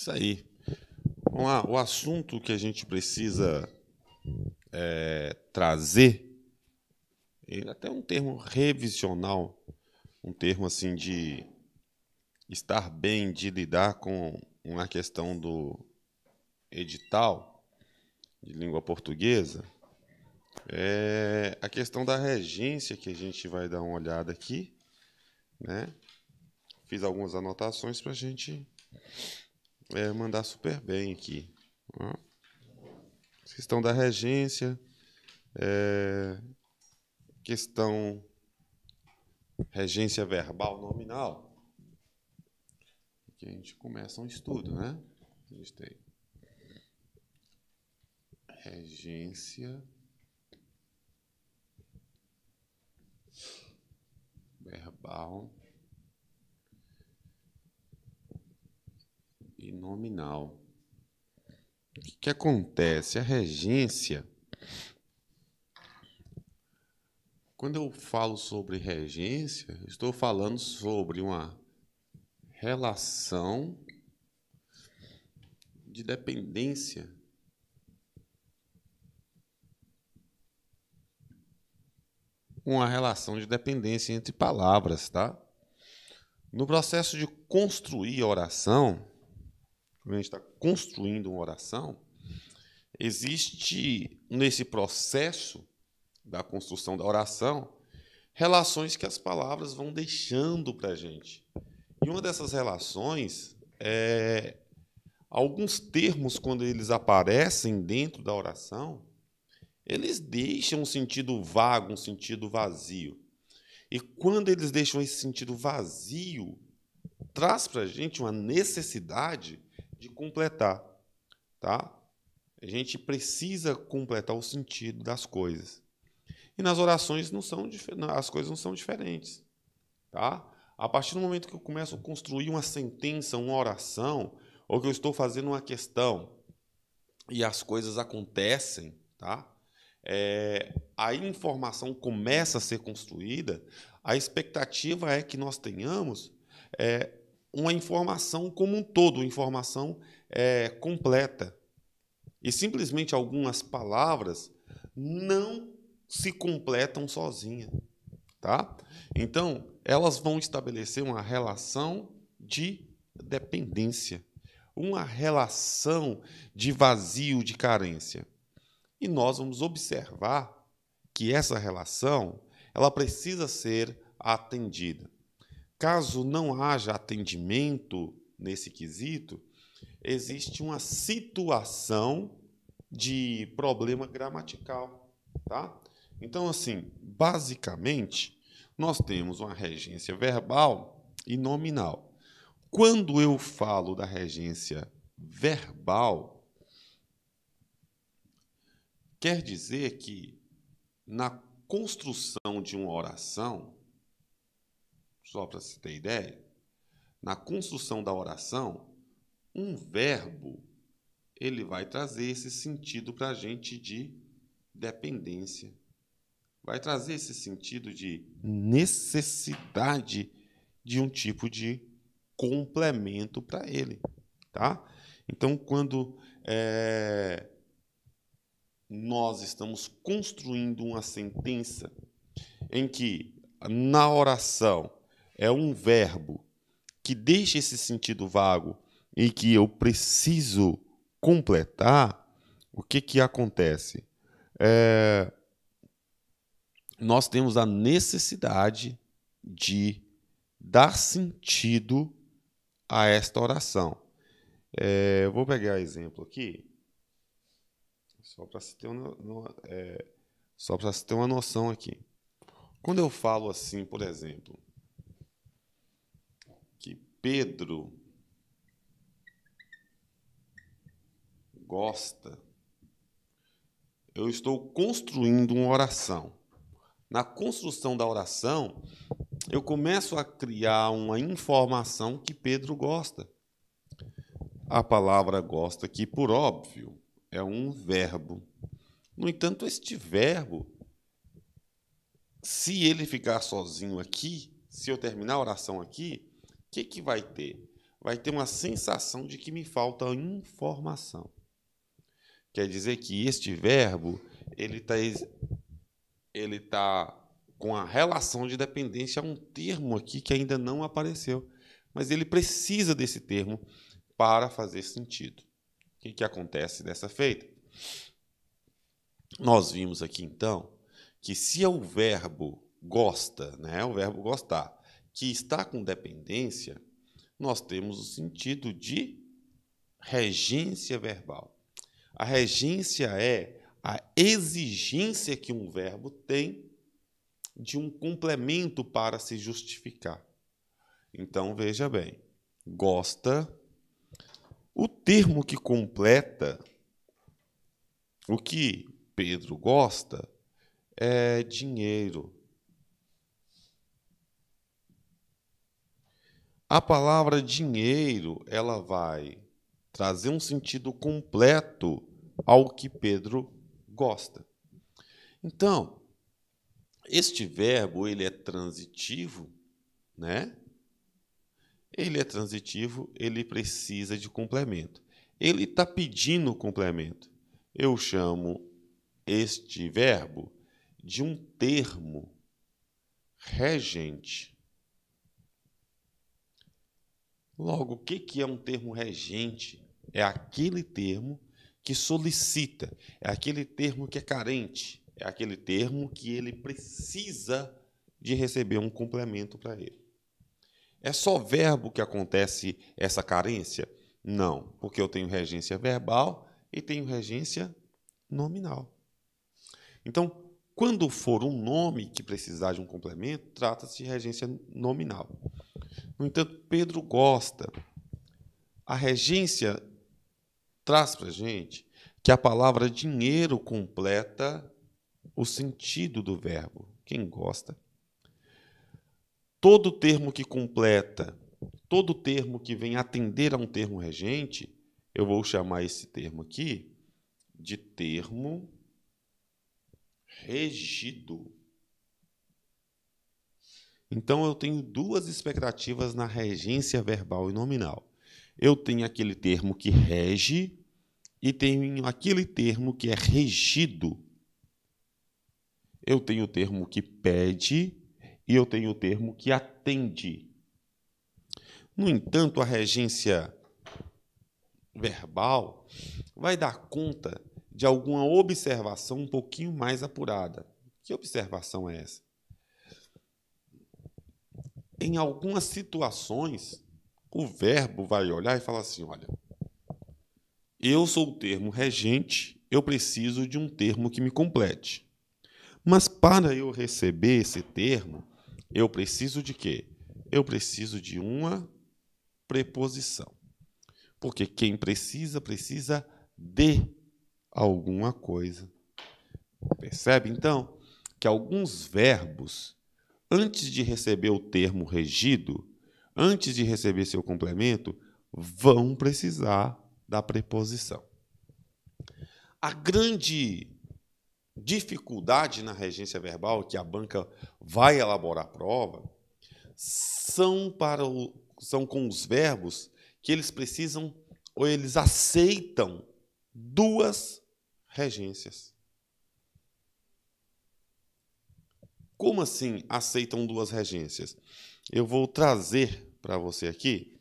Isso aí. Vamos lá, o assunto que a gente precisa é, trazer, é até um termo revisional, um termo assim de estar bem, de lidar com uma questão do edital de língua portuguesa, é a questão da regência que a gente vai dar uma olhada aqui, né? Fiz algumas anotações para a gente é, mandar super bem aqui. Questão da regência, é, questão regência verbal nominal. Aqui a gente começa um estudo, né? A gente tem regência verbal e nominal. O que, que acontece? A regência. Quando eu falo sobre regência, estou falando sobre uma relação de dependência uma relação de dependência entre palavras, tá? No processo de construir a oração, quando a gente está construindo uma oração, existe nesse processo da construção da oração relações que as palavras vão deixando para a gente. E uma dessas relações é alguns termos, quando eles aparecem dentro da oração, eles deixam um sentido vago, um sentido vazio. E quando eles deixam esse sentido vazio, traz para a gente uma necessidade de completar, tá? A gente precisa completar o sentido das coisas. E nas orações não são as coisas não são diferentes, tá? A partir do momento que eu começo a construir uma sentença, uma oração, ou que eu estou fazendo uma questão e as coisas acontecem, tá? É, a informação começa a ser construída, a expectativa é que nós tenhamos é, uma informação como um todo, uma informação é, completa. E simplesmente algumas palavras não se completam sozinhas. Tá? Então, elas vão estabelecer uma relação de dependência, uma relação de vazio, de carência. E nós vamos observar que essa relação ela precisa ser atendida. Caso não haja atendimento nesse quesito, existe uma situação de problema gramatical, tá? Então, assim, basicamente, nós temos uma regência verbal e nominal. Quando eu falo da regência verbal, quer dizer que na construção de uma oração, só para você ter ideia, na construção da oração, um verbo ele vai trazer esse sentido para a gente de dependência. Vai trazer esse sentido de necessidade de um tipo de complemento para ele. Tá? Então, quando é, nós estamos construindo uma sentença em que na oração é um verbo que deixa esse sentido vago e que eu preciso completar, o que, que acontece? É, nós temos a necessidade de dar sentido a esta oração. É, vou pegar exemplo aqui, só para se ter uma, é, só para se ter uma noção aqui. Quando eu falo assim, por exemplo, Pedro gosta, eu estou construindo uma oração. Na construção da oração, eu começo a criar uma informação que Pedro gosta. A palavra gosta aqui, por óbvio, é um verbo. No entanto, este verbo, se ele ficar sozinho aqui, se eu terminar a oração aqui, que, que vai ter? vai ter uma sensação de que me falta informação. Quer dizer que este verbo ele está ele tá com a relação de dependência a um termo aqui que ainda não apareceu, mas ele precisa desse termo para fazer sentido. O que, que acontece dessa feita? Nós vimos aqui então que se é o verbo gosta, né, o verbo gostar, que está com dependência, nós temos o sentido de regência verbal. A regência é a exigência que um verbo tem de um complemento para se justificar. Então, veja bem, gosta. O termo que completa o que Pedro gosta é dinheiro. A palavra dinheiro, ela vai trazer um sentido completo ao que Pedro gosta. Então, este verbo ele é transitivo, né? Ele é transitivo, ele precisa de complemento. Ele está pedindo complemento. Eu chamo este verbo de um termo regente. Logo, o que é um termo regente? É aquele termo que solicita, é aquele termo que é carente, é aquele termo que ele precisa de receber um complemento para ele. É só verbo que acontece essa carência? Não, porque eu tenho regência verbal e tenho regência nominal. Então, quando for um nome que precisar de um complemento, trata-se de regência nominal. No entanto, Pedro gosta. A regência traz para a gente que a palavra dinheiro completa o sentido do verbo. Quem gosta? Todo termo que completa, todo termo que vem atender a um termo regente, eu vou chamar esse termo aqui de termo regido. Então eu tenho duas expectativas na regência verbal e nominal. Eu tenho aquele termo que rege e tenho aquele termo que é regido. Eu tenho o termo que pede e eu tenho o termo que atende. No entanto, a regência verbal vai dar conta de alguma observação um pouquinho mais apurada. Que observação é essa? Em algumas situações, o verbo vai olhar e falar assim: olha, eu sou o termo regente, eu preciso de um termo que me complete. Mas para eu receber esse termo, eu preciso de quê? Eu preciso de uma preposição. Porque quem precisa, precisa de alguma coisa. Percebe então que alguns verbos, antes de receber o termo regido, antes de receber seu complemento, vão precisar da preposição. A grande dificuldade na regência verbal que a banca vai elaborar prova são para o, são com os verbos que eles precisam ou eles aceitam duas regências. Como assim aceitam duas regências? Eu vou trazer para você aqui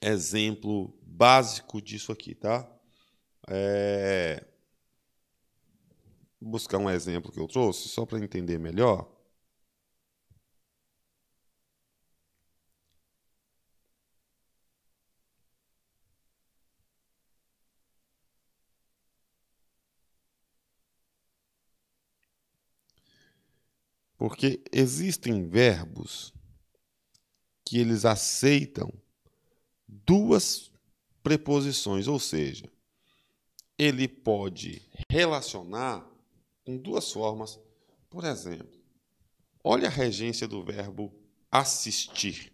exemplo básico disso aqui, tá? É... Buscar um exemplo que eu trouxe só para entender melhor. Porque existem verbos que eles aceitam duas preposições, ou seja, ele pode relacionar com duas formas. Por exemplo, olha a regência do verbo assistir.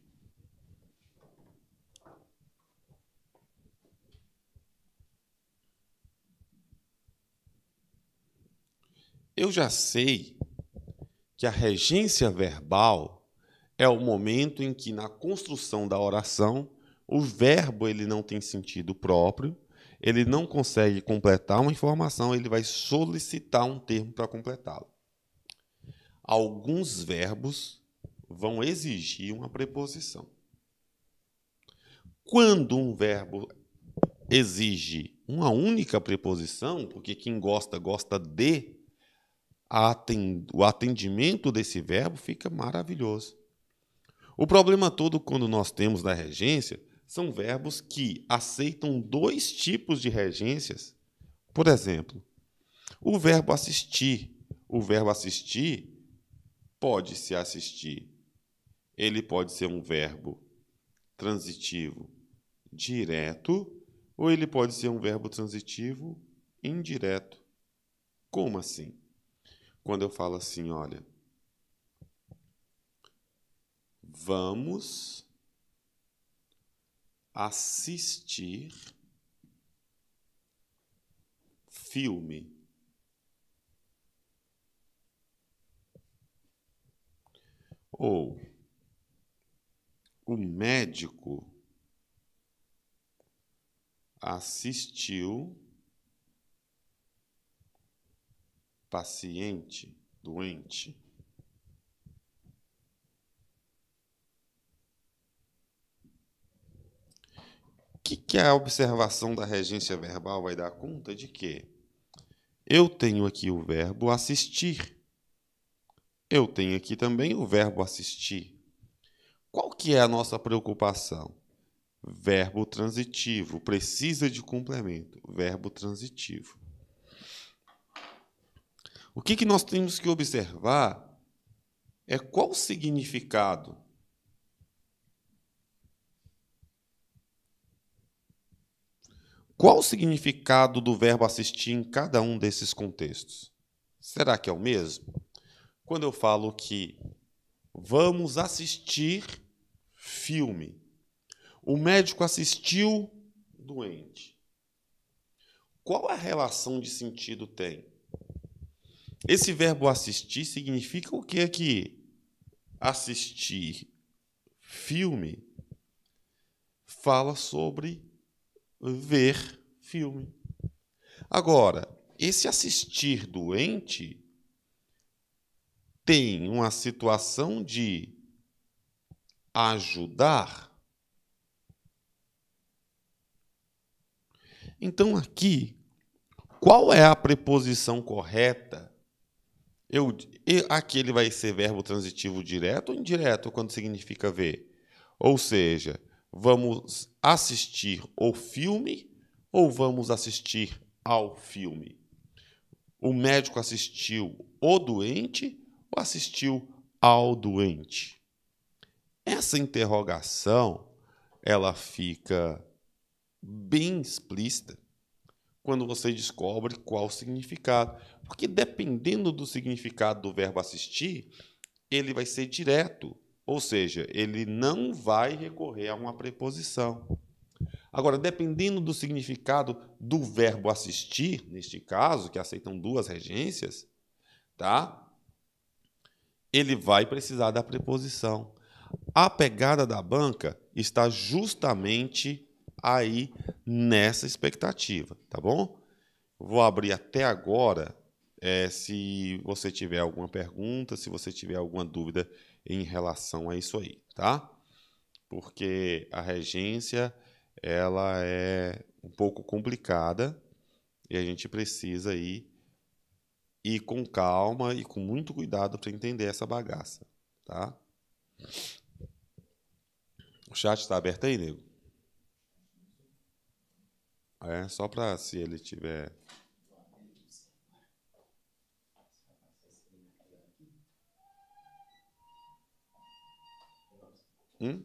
Eu já sei que a regência verbal é o momento em que, na construção da oração, o verbo ele não tem sentido próprio, ele não consegue completar uma informação, ele vai solicitar um termo para completá-lo. Alguns verbos vão exigir uma preposição. Quando um verbo exige uma única preposição, porque quem gosta, gosta de, o atendimento desse verbo fica maravilhoso. O problema todo, quando nós temos na regência, são verbos que aceitam dois tipos de regências. Por exemplo, o verbo assistir. O verbo assistir pode se assistir. Ele pode ser um verbo transitivo direto ou ele pode ser um verbo transitivo indireto. Como assim? Quando eu falo assim, olha, vamos assistir filme. Ou o médico assistiu paciente doente. O que, que a observação da regência verbal vai dar conta de que eu tenho aqui o verbo assistir. Eu tenho aqui também o verbo assistir. Qual que é a nossa preocupação? Verbo transitivo, precisa de complemento. Verbo transitivo. O que, que nós temos que observar é qual o significado Qual o significado do verbo assistir em cada um desses contextos? Será que é o mesmo? Quando eu falo que vamos assistir filme, o médico assistiu doente. Qual a relação de sentido tem? Esse verbo assistir significa o que aqui? Assistir filme fala sobre ver filme. Agora, esse assistir doente tem uma situação de ajudar Então, aqui, qual é a preposição correta? Eu, aqui ele vai ser verbo transitivo direto ou indireto quando significa ver? Ou seja, vamos assistir o filme ou vamos assistir ao filme? O médico assistiu o doente ou assistiu ao doente? Essa interrogação ela fica bem explícita quando você descobre qual o significado. Porque dependendo do significado do verbo assistir, ele vai ser direto, ou seja, ele não vai recorrer a uma preposição. Agora, dependendo do significado do verbo assistir, neste caso, que aceitam duas regências, tá? Ele vai precisar da preposição. A pegada da banca está justamente aí nessa expectativa, tá bom? Vou abrir até agora. É, se você tiver alguma pergunta, se você tiver alguma dúvida em relação a isso aí, tá? Porque a regência ela é um pouco complicada e a gente precisa aí ir com calma e com muito cuidado para entender essa bagaça, tá? O chat está aberto aí, nego? É, só para se ele tiver. Hum?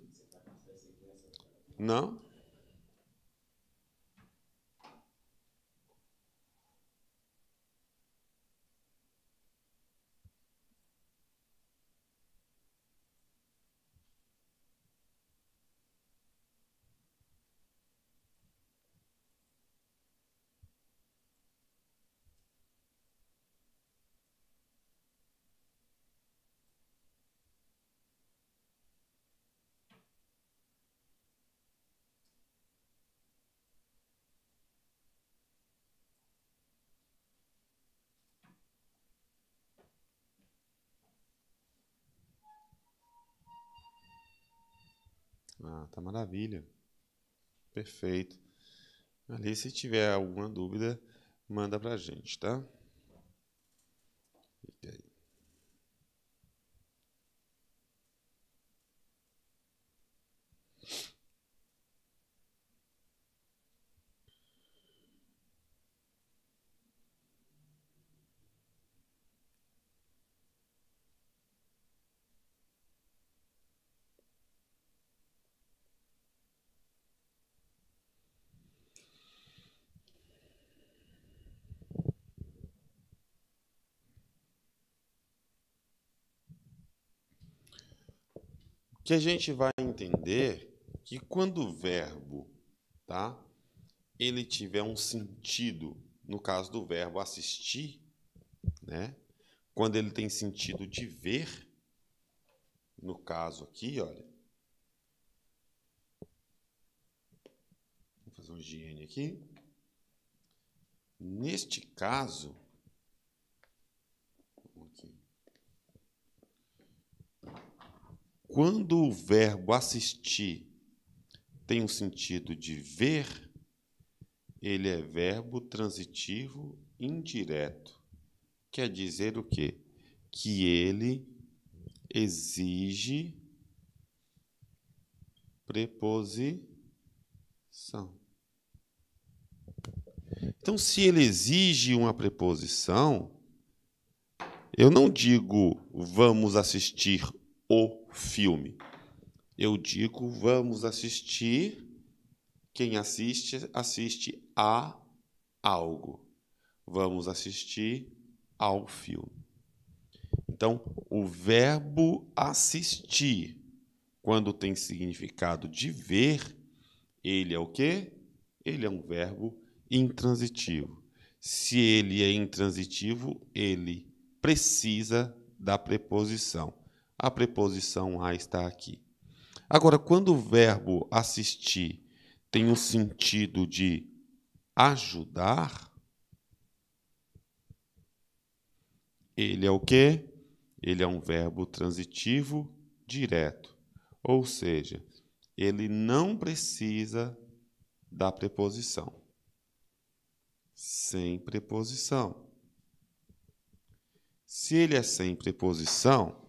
Não? Tá maravilha. Perfeito. Ali, se tiver alguma dúvida, manda pra gente, tá? E aí? Que a gente vai entender que quando o verbo, tá? Ele tiver um sentido, no caso do verbo assistir, né? Quando ele tem sentido de ver, no caso aqui, olha. Vou fazer um higiene aqui. Neste caso, Quando o verbo assistir tem um sentido de ver, ele é verbo transitivo indireto. Quer dizer o quê? Que ele exige preposição. Então, se ele exige uma preposição, eu não digo vamos assistir o filme. Eu digo, vamos assistir. Quem assiste, assiste a algo. Vamos assistir ao filme. Então, o verbo assistir, quando tem significado de ver, ele é o quê? Ele é um verbo intransitivo. Se ele é intransitivo, ele precisa da preposição a preposição a está aqui. Agora, quando o verbo assistir tem o sentido de ajudar, ele é o quê? Ele é um verbo transitivo direto. Ou seja, ele não precisa da preposição. Sem preposição. Se ele é sem preposição,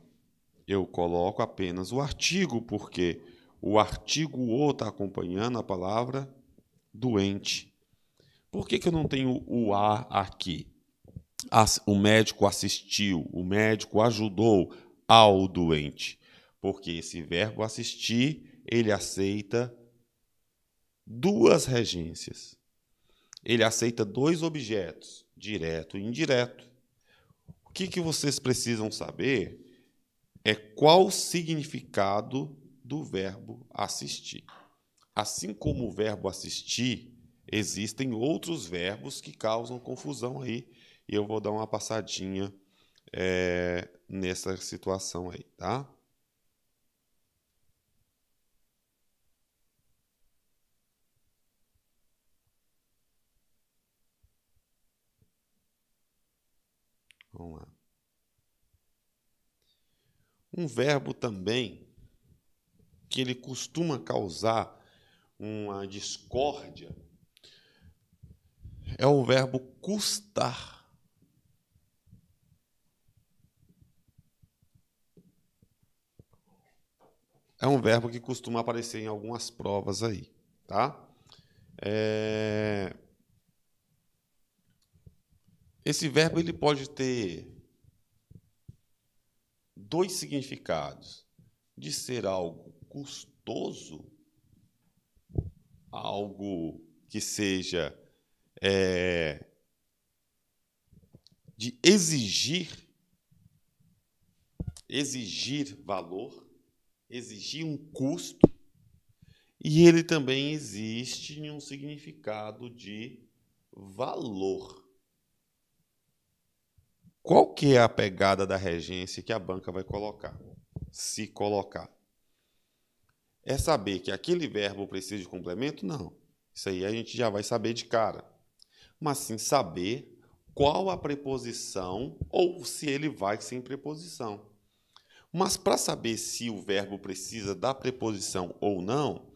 eu coloco apenas o artigo, porque o artigo o está acompanhando a palavra doente. Por que, que eu não tenho o a aqui? O médico assistiu, o médico ajudou ao doente. Porque esse verbo assistir, ele aceita duas regências. Ele aceita dois objetos, direto e indireto. O que, que vocês precisam saber é qual o significado do verbo assistir. Assim como o verbo assistir, existem outros verbos que causam confusão aí, e eu vou dar uma passadinha é, nessa situação aí, tá? Um verbo também que ele costuma causar uma discórdia é o verbo custar. É um verbo que costuma aparecer em algumas provas aí, tá? É... Esse verbo ele pode ter dois significados: de ser algo custoso, algo que seja é, de exigir, exigir valor, exigir um custo, e ele também existe em um significado de valor. Qual que é a pegada da regência que a banca vai colocar? Se colocar. É saber que aquele verbo precisa de complemento? Não. Isso aí a gente já vai saber de cara. Mas sim saber qual a preposição ou se ele vai sem preposição. Mas para saber se o verbo precisa da preposição ou não,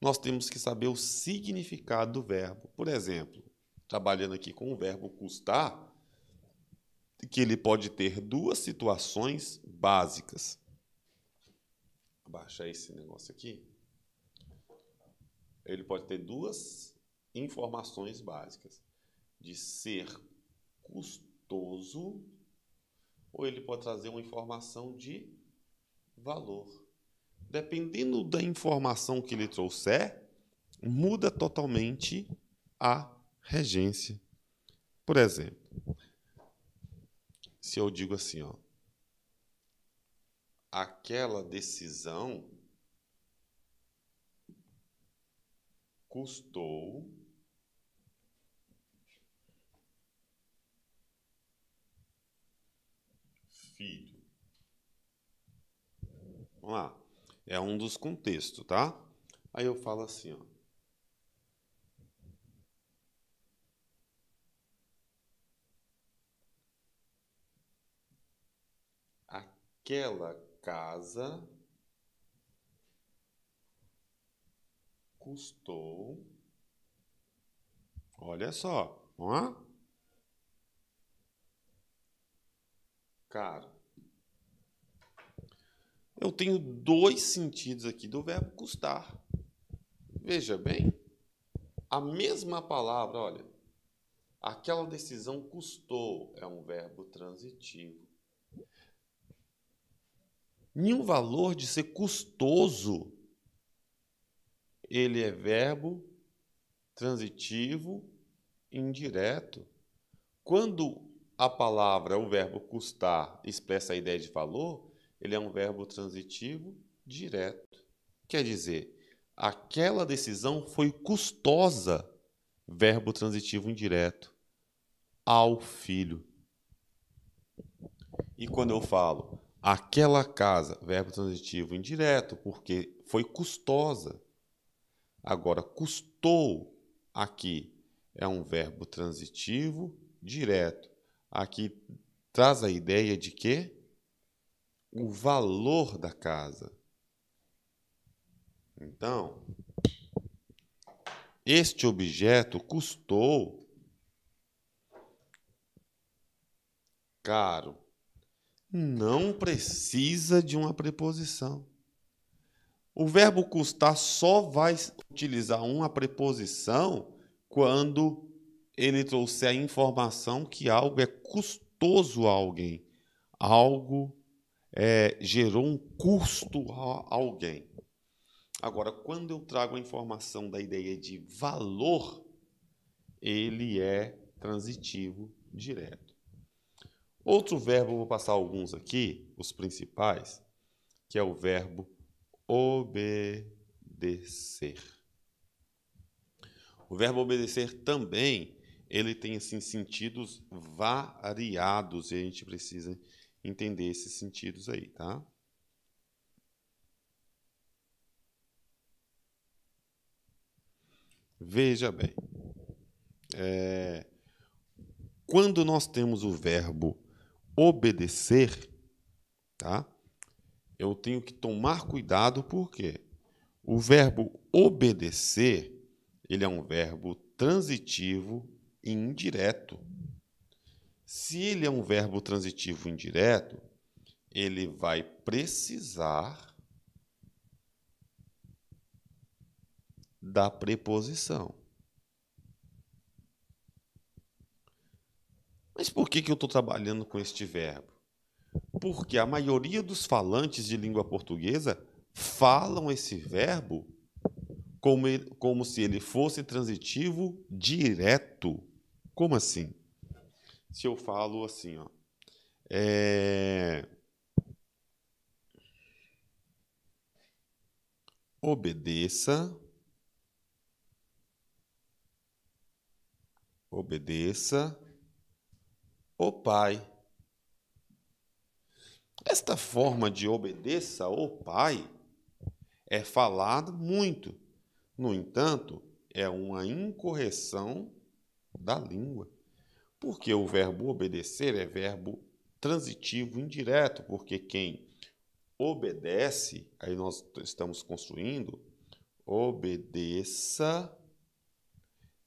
nós temos que saber o significado do verbo. Por exemplo, trabalhando aqui com o verbo custar, que ele pode ter duas situações básicas. Abaixar esse negócio aqui. Ele pode ter duas informações básicas de ser custoso ou ele pode trazer uma informação de valor. Dependendo da informação que ele trouxer, muda totalmente a regência. Por exemplo, se eu digo assim, ó, aquela decisão custou filho. Vamos lá. É um dos contextos, tá? Aí eu falo assim, ó. Aquela casa custou. Olha só, lá? Caro. Eu tenho dois sentidos aqui do verbo custar. Veja bem, a mesma palavra, olha, aquela decisão custou é um verbo transitivo. Nenhum valor de ser custoso, ele é verbo transitivo indireto. Quando a palavra, o verbo custar, expressa a ideia de valor, ele é um verbo transitivo direto. Quer dizer, aquela decisão foi custosa, verbo transitivo indireto, ao filho. E quando eu falo aquela casa, verbo transitivo indireto, porque foi custosa. Agora, custou aqui é um verbo transitivo direto. Aqui traz a ideia de que o valor da casa. Então, este objeto custou caro. Não precisa de uma preposição. O verbo custar só vai utilizar uma preposição quando ele trouxer a informação que algo é custoso a alguém, algo é, gerou um custo a alguém. Agora, quando eu trago a informação da ideia de valor, ele é transitivo direto. Outro verbo, vou passar alguns aqui, os principais, que é o verbo obedecer. O verbo obedecer também, ele tem assim sentidos variados e a gente precisa entender esses sentidos aí, tá? Veja bem, é, quando nós temos o verbo obedecer, tá? Eu tenho que tomar cuidado porque o verbo obedecer ele é um verbo transitivo indireto. Se ele é um verbo transitivo indireto, ele vai precisar da preposição. Mas por que, que eu estou trabalhando com este verbo? Porque a maioria dos falantes de língua portuguesa falam esse verbo como, como se ele fosse transitivo direto. Como assim? se eu falo assim, ó, é, obedeça, obedeça o Pai. Esta forma de obedeça o Pai é falada muito. No entanto, é uma incorreção da língua. Porque o verbo obedecer é verbo transitivo indireto, porque quem obedece, aí nós estamos construindo, obedeça.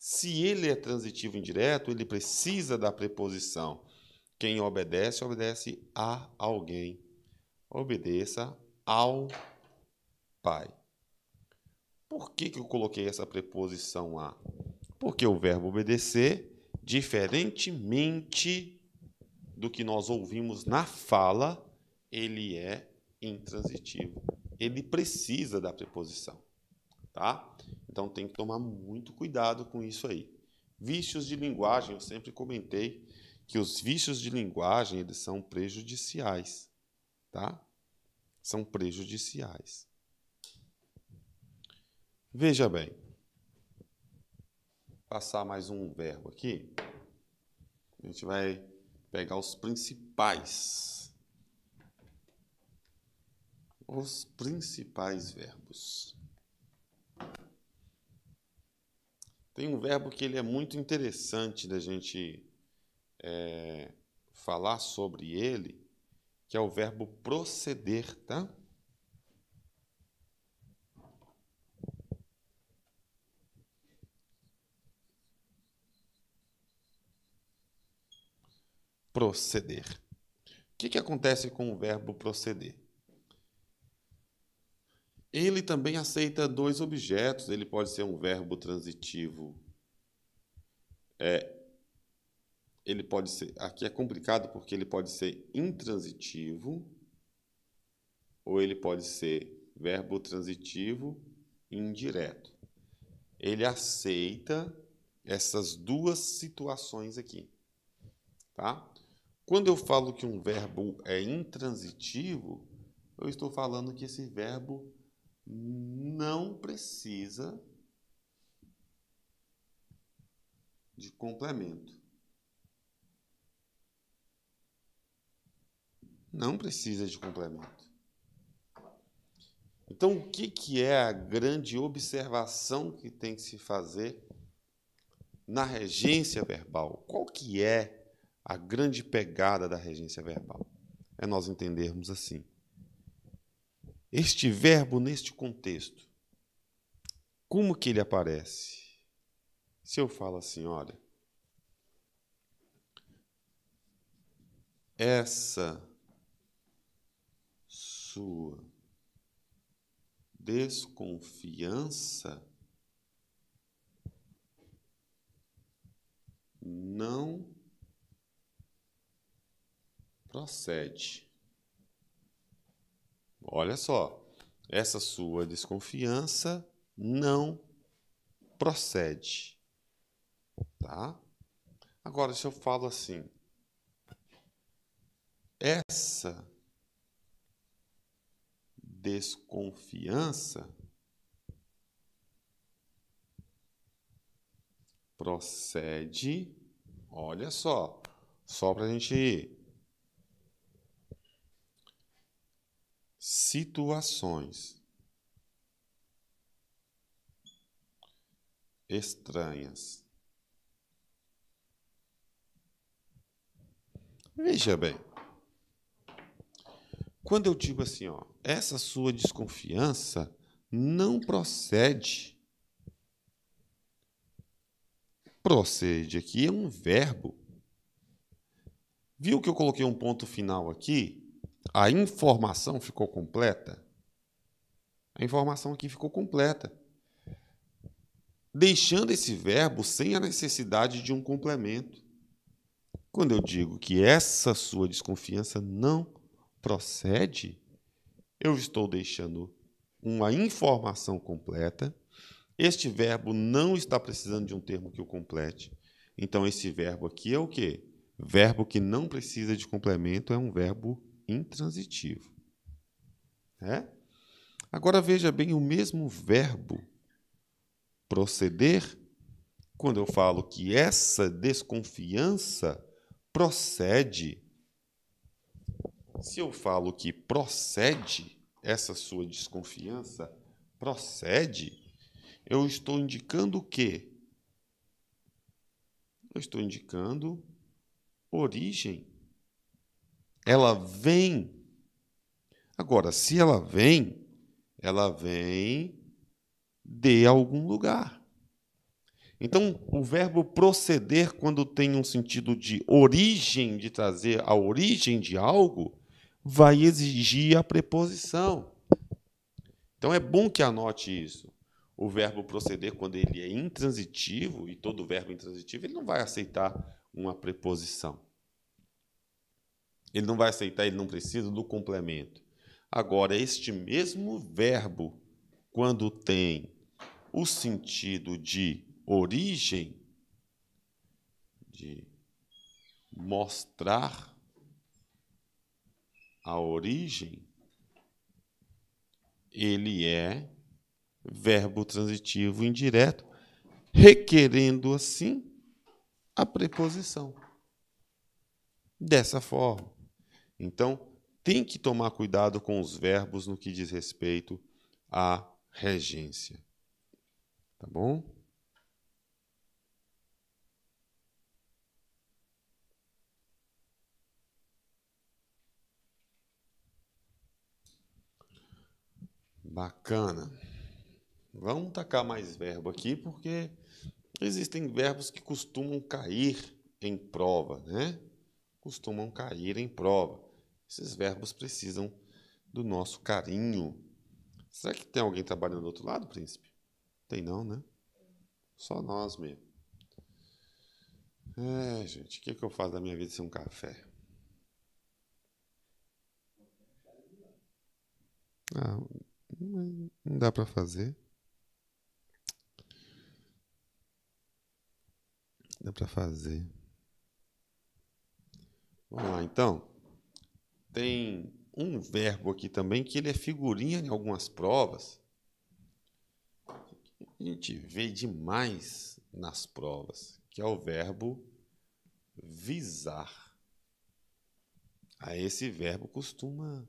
Se ele é transitivo indireto, ele precisa da preposição. Quem obedece, obedece a alguém. Obedeça ao Pai. Por que, que eu coloquei essa preposição a? Porque o verbo obedecer, diferentemente do que nós ouvimos na fala, ele é intransitivo. Ele precisa da preposição, tá? Então tem que tomar muito cuidado com isso aí. Vícios de linguagem, eu sempre comentei que os vícios de linguagem eles são prejudiciais, tá? São prejudiciais. Veja bem. Passar mais um verbo aqui. A gente vai pegar os principais. Os principais verbos. Tem um verbo que ele é muito interessante da gente é, falar sobre ele, que é o verbo proceder, tá? proceder. O que, que acontece com o verbo proceder? Ele também aceita dois objetos. Ele pode ser um verbo transitivo. É, ele pode ser. Aqui é complicado porque ele pode ser intransitivo ou ele pode ser verbo transitivo indireto. Ele aceita essas duas situações aqui, tá? Quando eu falo que um verbo é intransitivo, eu estou falando que esse verbo não precisa de complemento. Não precisa de complemento. Então, o que, que é a grande observação que tem que se fazer na regência verbal? Qual que é a grande pegada da regência verbal. É nós entendermos assim. Este verbo neste contexto, como que ele aparece? Se eu falo assim, olha, essa sua desconfiança não procede. Olha só, essa sua desconfiança não procede. Tá? Agora, se eu falo assim, essa desconfiança procede, olha só, só para a gente situações estranhas. Veja bem, quando eu digo assim, ó, essa sua desconfiança não procede. Procede aqui é um verbo. Viu que eu coloquei um ponto final aqui? A informação ficou completa? A informação aqui ficou completa. Deixando esse verbo sem a necessidade de um complemento. Quando eu digo que essa sua desconfiança não procede, eu estou deixando uma informação completa. Este verbo não está precisando de um termo que o complete. Então, esse verbo aqui é o quê? Verbo que não precisa de complemento é um verbo intransitivo. É? Agora veja bem o mesmo verbo proceder, quando eu falo que essa desconfiança procede. Se eu falo que procede, essa sua desconfiança procede, eu estou indicando o quê? Eu estou indicando origem ela vem. Agora, se ela vem, ela vem de algum lugar. Então, o verbo proceder, quando tem um sentido de origem, de trazer a origem de algo, vai exigir a preposição. Então, é bom que anote isso. O verbo proceder, quando ele é intransitivo, e todo verbo intransitivo, ele não vai aceitar uma preposição. Ele não vai aceitar, ele não precisa do complemento. Agora, este mesmo verbo, quando tem o sentido de origem, de mostrar a origem, ele é verbo transitivo indireto, requerendo assim a preposição. Dessa forma. Então, tem que tomar cuidado com os verbos no que diz respeito à regência. Tá bom? Bacana. Vamos tacar mais verbo aqui, porque existem verbos que costumam cair em prova, né? Costumam cair em prova. Esses verbos precisam do nosso carinho. Será que tem alguém trabalhando do outro lado, príncipe? Tem não, né? Só nós mesmo. É, gente, o que, que eu faço da minha vida sem um café? Ah, não dá para fazer. Dá para fazer. Vamos lá, então tem um verbo aqui também que ele é figurinha em algumas provas. A gente vê demais nas provas, que é o verbo visar. A esse verbo costuma.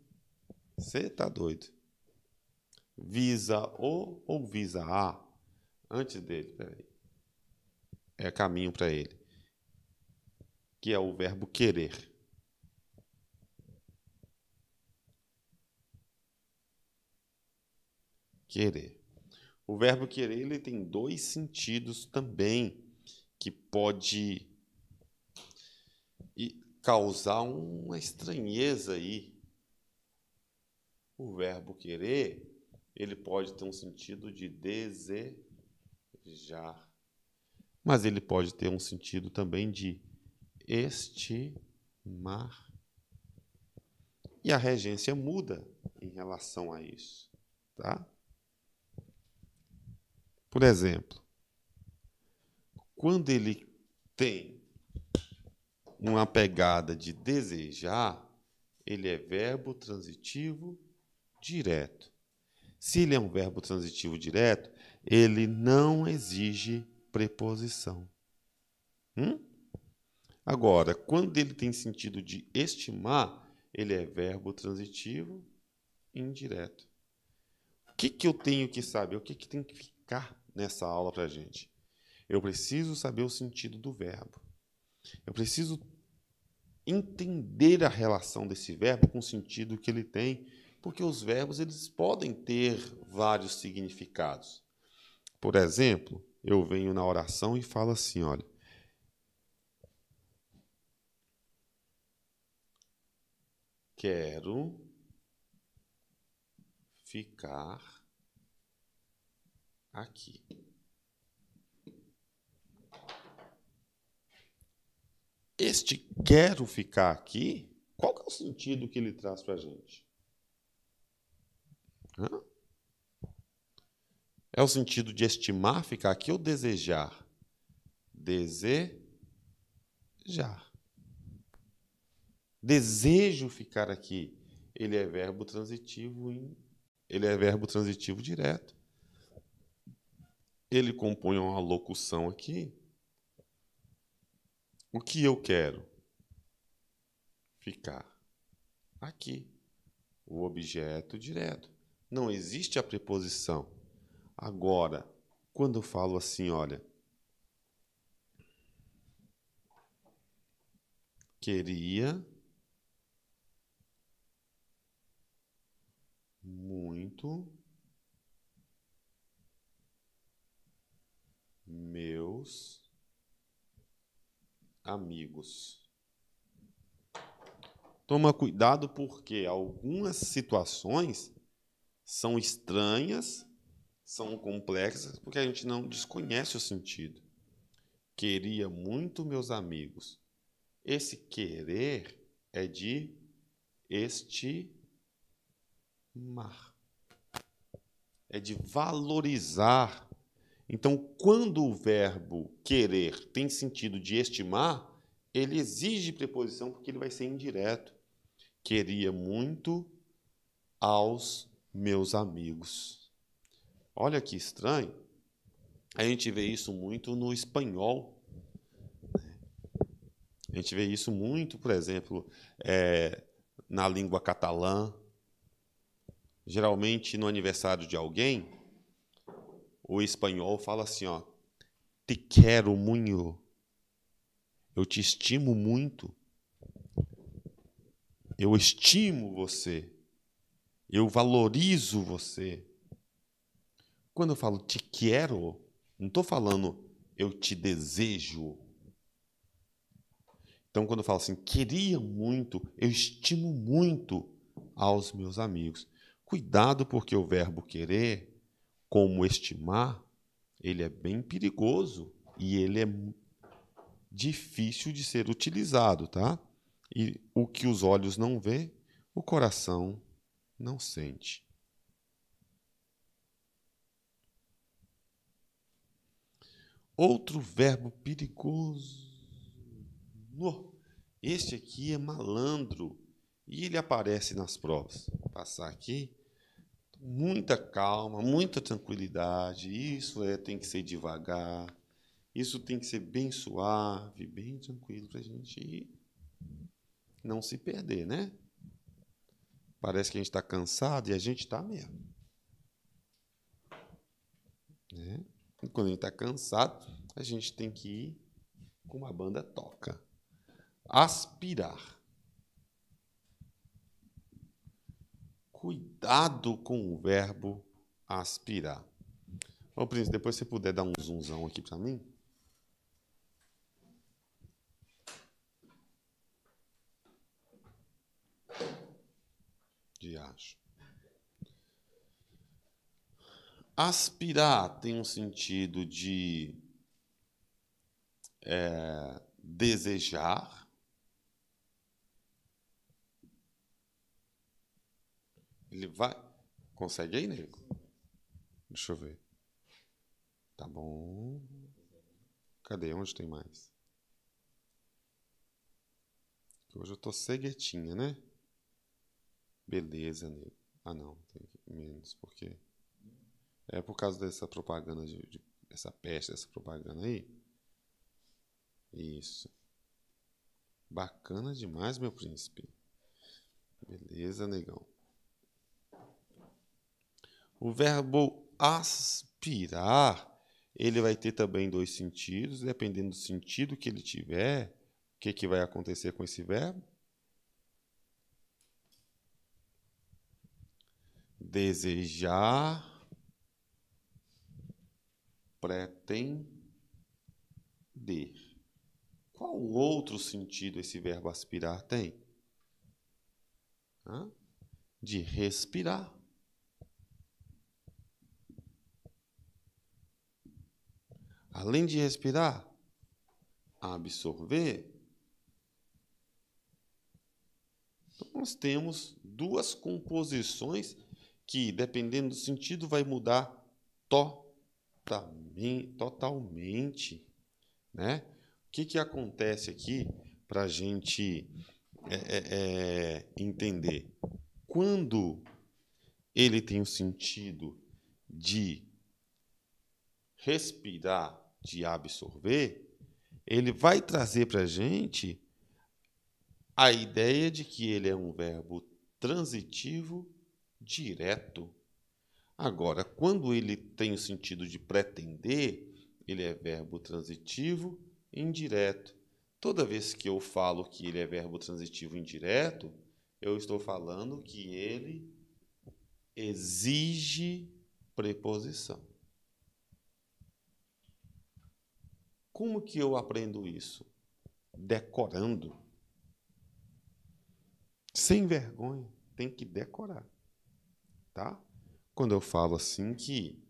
Você tá doido. Visa o ou visa a? Antes dele, peraí. É caminho para ele. Que é o verbo querer. Querer. O verbo querer ele tem dois sentidos também que pode causar uma estranheza aí. O verbo querer, ele pode ter um sentido de desejar, mas ele pode ter um sentido também de estimar. E a regência muda em relação a isso, tá? Por exemplo, quando ele tem uma pegada de desejar, ele é verbo transitivo direto. Se ele é um verbo transitivo direto, ele não exige preposição. Hum? Agora, quando ele tem sentido de estimar, ele é verbo transitivo indireto. O que, que eu tenho que saber? O que, que tem que ficar nessa aula para a gente. Eu preciso saber o sentido do verbo. Eu preciso entender a relação desse verbo com o sentido que ele tem, porque os verbos eles podem ter vários significados. Por exemplo, eu venho na oração e falo assim, olha, quero ficar aqui. Este quero ficar aqui, qual é o sentido que ele traz para a gente? Hã? É o sentido de estimar ficar aqui ou desejar? Desejar. Desejo ficar aqui. Ele é verbo transitivo em, ele é verbo transitivo direto ele compõe uma locução aqui. O que eu quero? Ficar aqui. O objeto direto. Não existe a preposição. Agora, quando eu falo assim, olha, queria muito meus amigos. Toma cuidado porque algumas situações são estranhas, são complexas, porque a gente não desconhece o sentido. Queria muito meus amigos. Esse querer é de estimar. É de valorizar. Então, quando o verbo querer tem sentido de estimar, ele exige preposição porque ele vai ser indireto. Queria muito aos meus amigos. Olha que estranho. A gente vê isso muito no espanhol. A gente vê isso muito, por exemplo, é, na língua catalã. Geralmente, no aniversário de alguém, o espanhol fala assim, ó, te quero muito. Eu te estimo muito. Eu estimo você. Eu valorizo você. Quando eu falo te quero, não estou falando eu te desejo. Então, quando eu falo assim, queria muito, eu estimo muito aos meus amigos. Cuidado, porque o verbo querer, como estimar, ele é bem perigoso e ele é difícil de ser utilizado, tá? E o que os olhos não vê, o coração não sente. Outro verbo perigoso. Este aqui é malandro e ele aparece nas provas. Vou passar aqui. Muita calma, muita tranquilidade. Isso é tem que ser devagar. Isso tem que ser bem suave, bem tranquilo para a gente não se perder, né? Parece que a gente está cansado e a gente está mesmo. Né? E quando a gente está cansado, a gente tem que ir como a banda toca. Aspirar. Cuidado com o verbo aspirar. Ô, Príncipe, depois você puder dar um zoomzão aqui para mim. de acho. Aspirar tem um sentido de é, desejar. Ele vai. Consegue aí, nego? Deixa eu ver. Tá bom. Cadê? Onde tem mais? Hoje eu tô ceguetinha, né? Beleza, nego. Ah, não, tem menos, porque. É por causa dessa propaganda, de, de, essa peste, dessa propaganda aí. Isso. Bacana demais, meu príncipe. Beleza, negão. O verbo aspirar, ele vai ter também dois sentidos, dependendo do sentido que ele tiver, o que, que vai acontecer com esse verbo? desejar, pretender. Qual outro sentido esse verbo aspirar tem? De respirar. Além de respirar, absorver. Então, nós temos duas composições que, dependendo do sentido, vai mudar totalmente. né? O que, que acontece aqui para a gente é, é, é, entender? Quando ele tem o sentido de respirar, de absorver, ele vai trazer para a gente a ideia de que ele é um verbo transitivo direto. Agora, quando ele tem o sentido de pretender, ele é verbo transitivo indireto. Toda vez que eu falo que ele é verbo transitivo indireto, eu estou falando que ele exige preposição. Como que eu aprendo isso? Decorando. Sem vergonha, tem que decorar. Tá? Quando eu falo assim que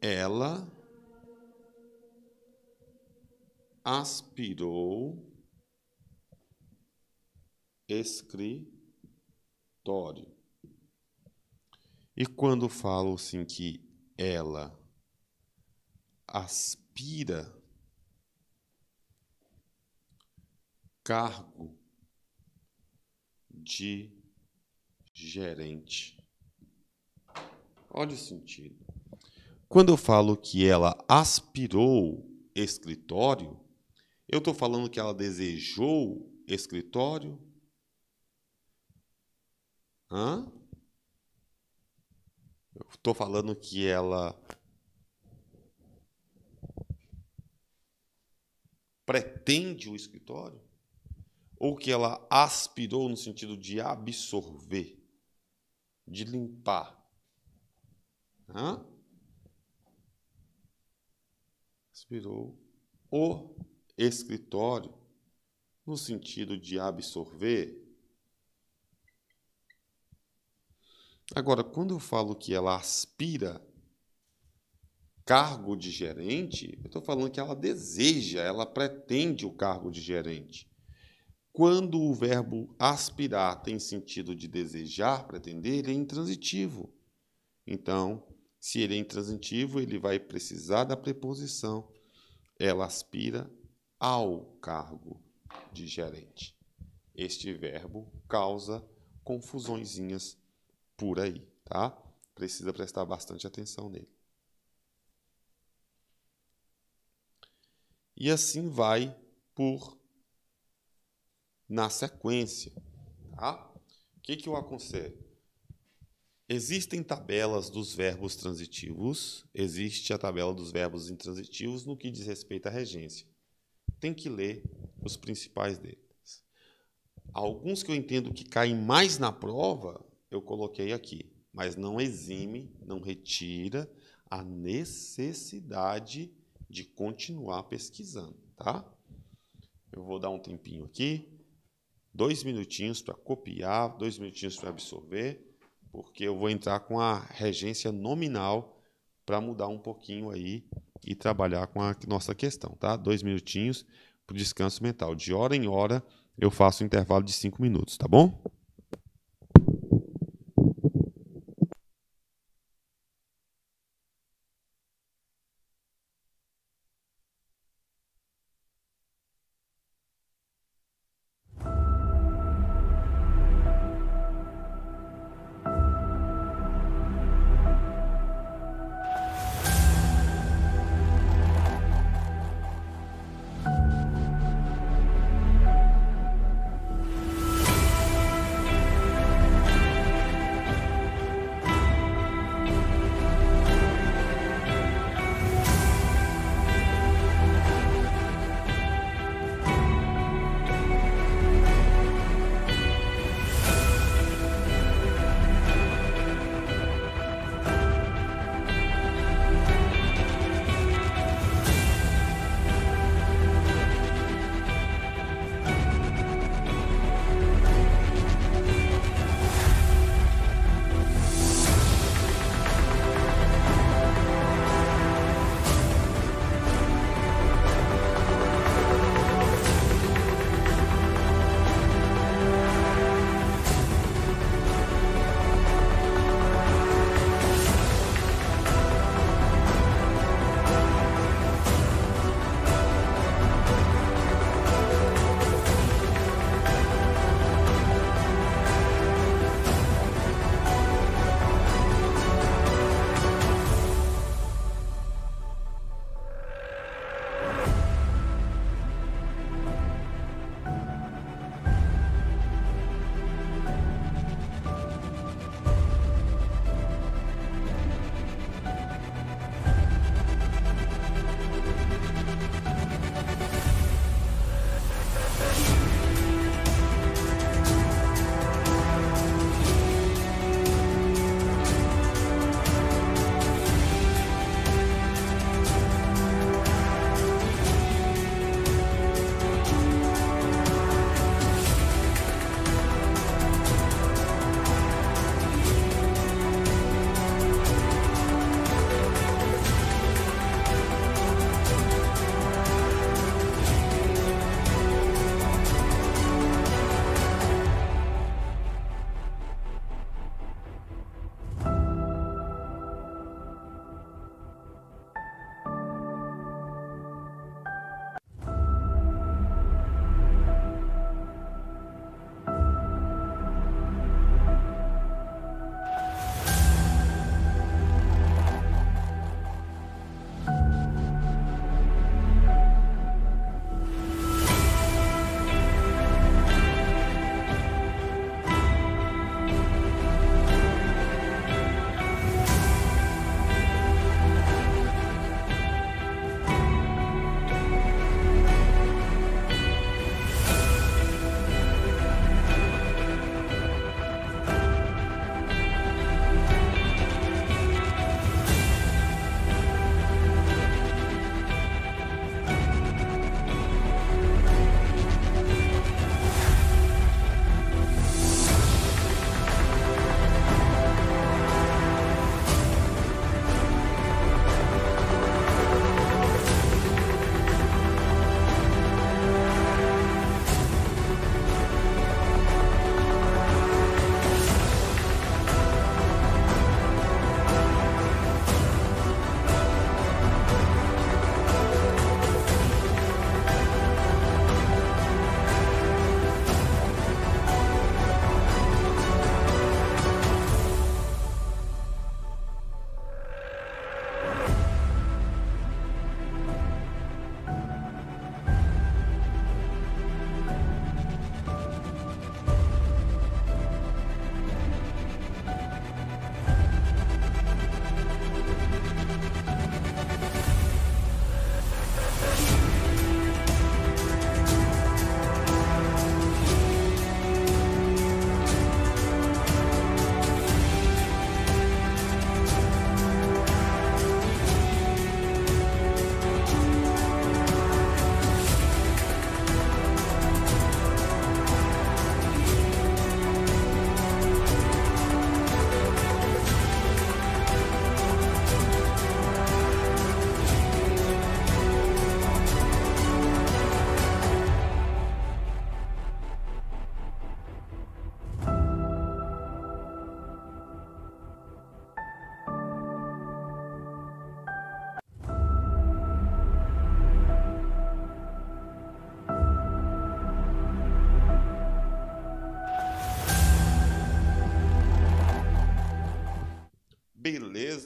ela aspirou escritório. E quando falo assim que ela aspira cargo de gerente. Olha o sentido. Quando eu falo que ela aspirou escritório, eu estou falando que ela desejou escritório? Hã? Eu estou falando que ela pretende o escritório? Ou que ela aspirou no sentido de absorver, de limpar? Hã? Aspirou o escritório no sentido de absorver. Agora, quando eu falo que ela aspira cargo de gerente, eu estou falando que ela deseja, ela pretende o cargo de gerente. Quando o verbo aspirar tem sentido de desejar, pretender, ele é intransitivo. Então, se ele é intransitivo, ele vai precisar da preposição. Ela aspira ao cargo de gerente. Este verbo causa confusõezinhas por aí, tá? Precisa prestar bastante atenção nele. E assim vai por na sequência, tá? O que, que eu aconselho? Existem tabelas dos verbos transitivos, existe a tabela dos verbos intransitivos no que diz respeito à regência. Tem que ler os principais deles. Alguns que eu entendo que caem mais na prova, eu coloquei aqui, mas não exime, não retira a necessidade de continuar pesquisando, tá? Eu vou dar um tempinho aqui, dois minutinhos para copiar, dois minutinhos para absorver porque eu vou entrar com a regência nominal para mudar um pouquinho aí e trabalhar com a nossa questão, tá? Dois minutinhos para o descanso mental. De hora em hora eu faço um intervalo de cinco minutos, tá bom?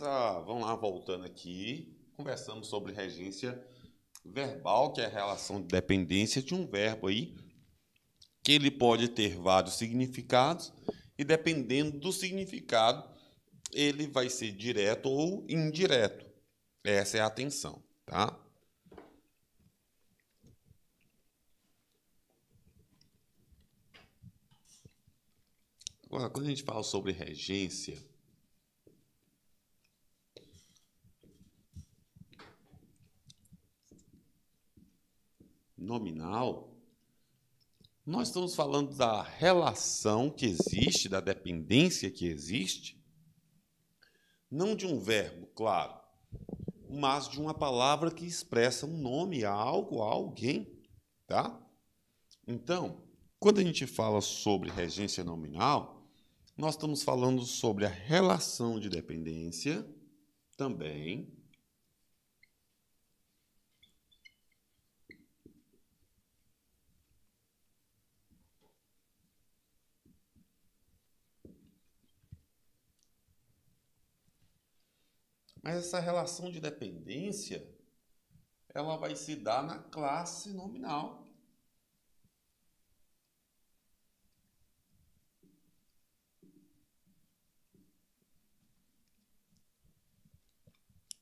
Nessa, vamos lá, voltando aqui, conversamos sobre regência verbal, que é a relação de dependência de um verbo aí, que ele pode ter vários significados e dependendo do significado, ele vai ser direto ou indireto. Essa é a atenção, tá? Agora, quando a gente fala sobre regência, nominal, nós estamos falando da relação que existe, da dependência que existe, não de um verbo, claro, mas de uma palavra que expressa um nome a algo, a alguém, tá? Então, quando a gente fala sobre regência nominal, nós estamos falando sobre a relação de dependência também Mas essa relação de dependência, ela vai se dar na classe nominal.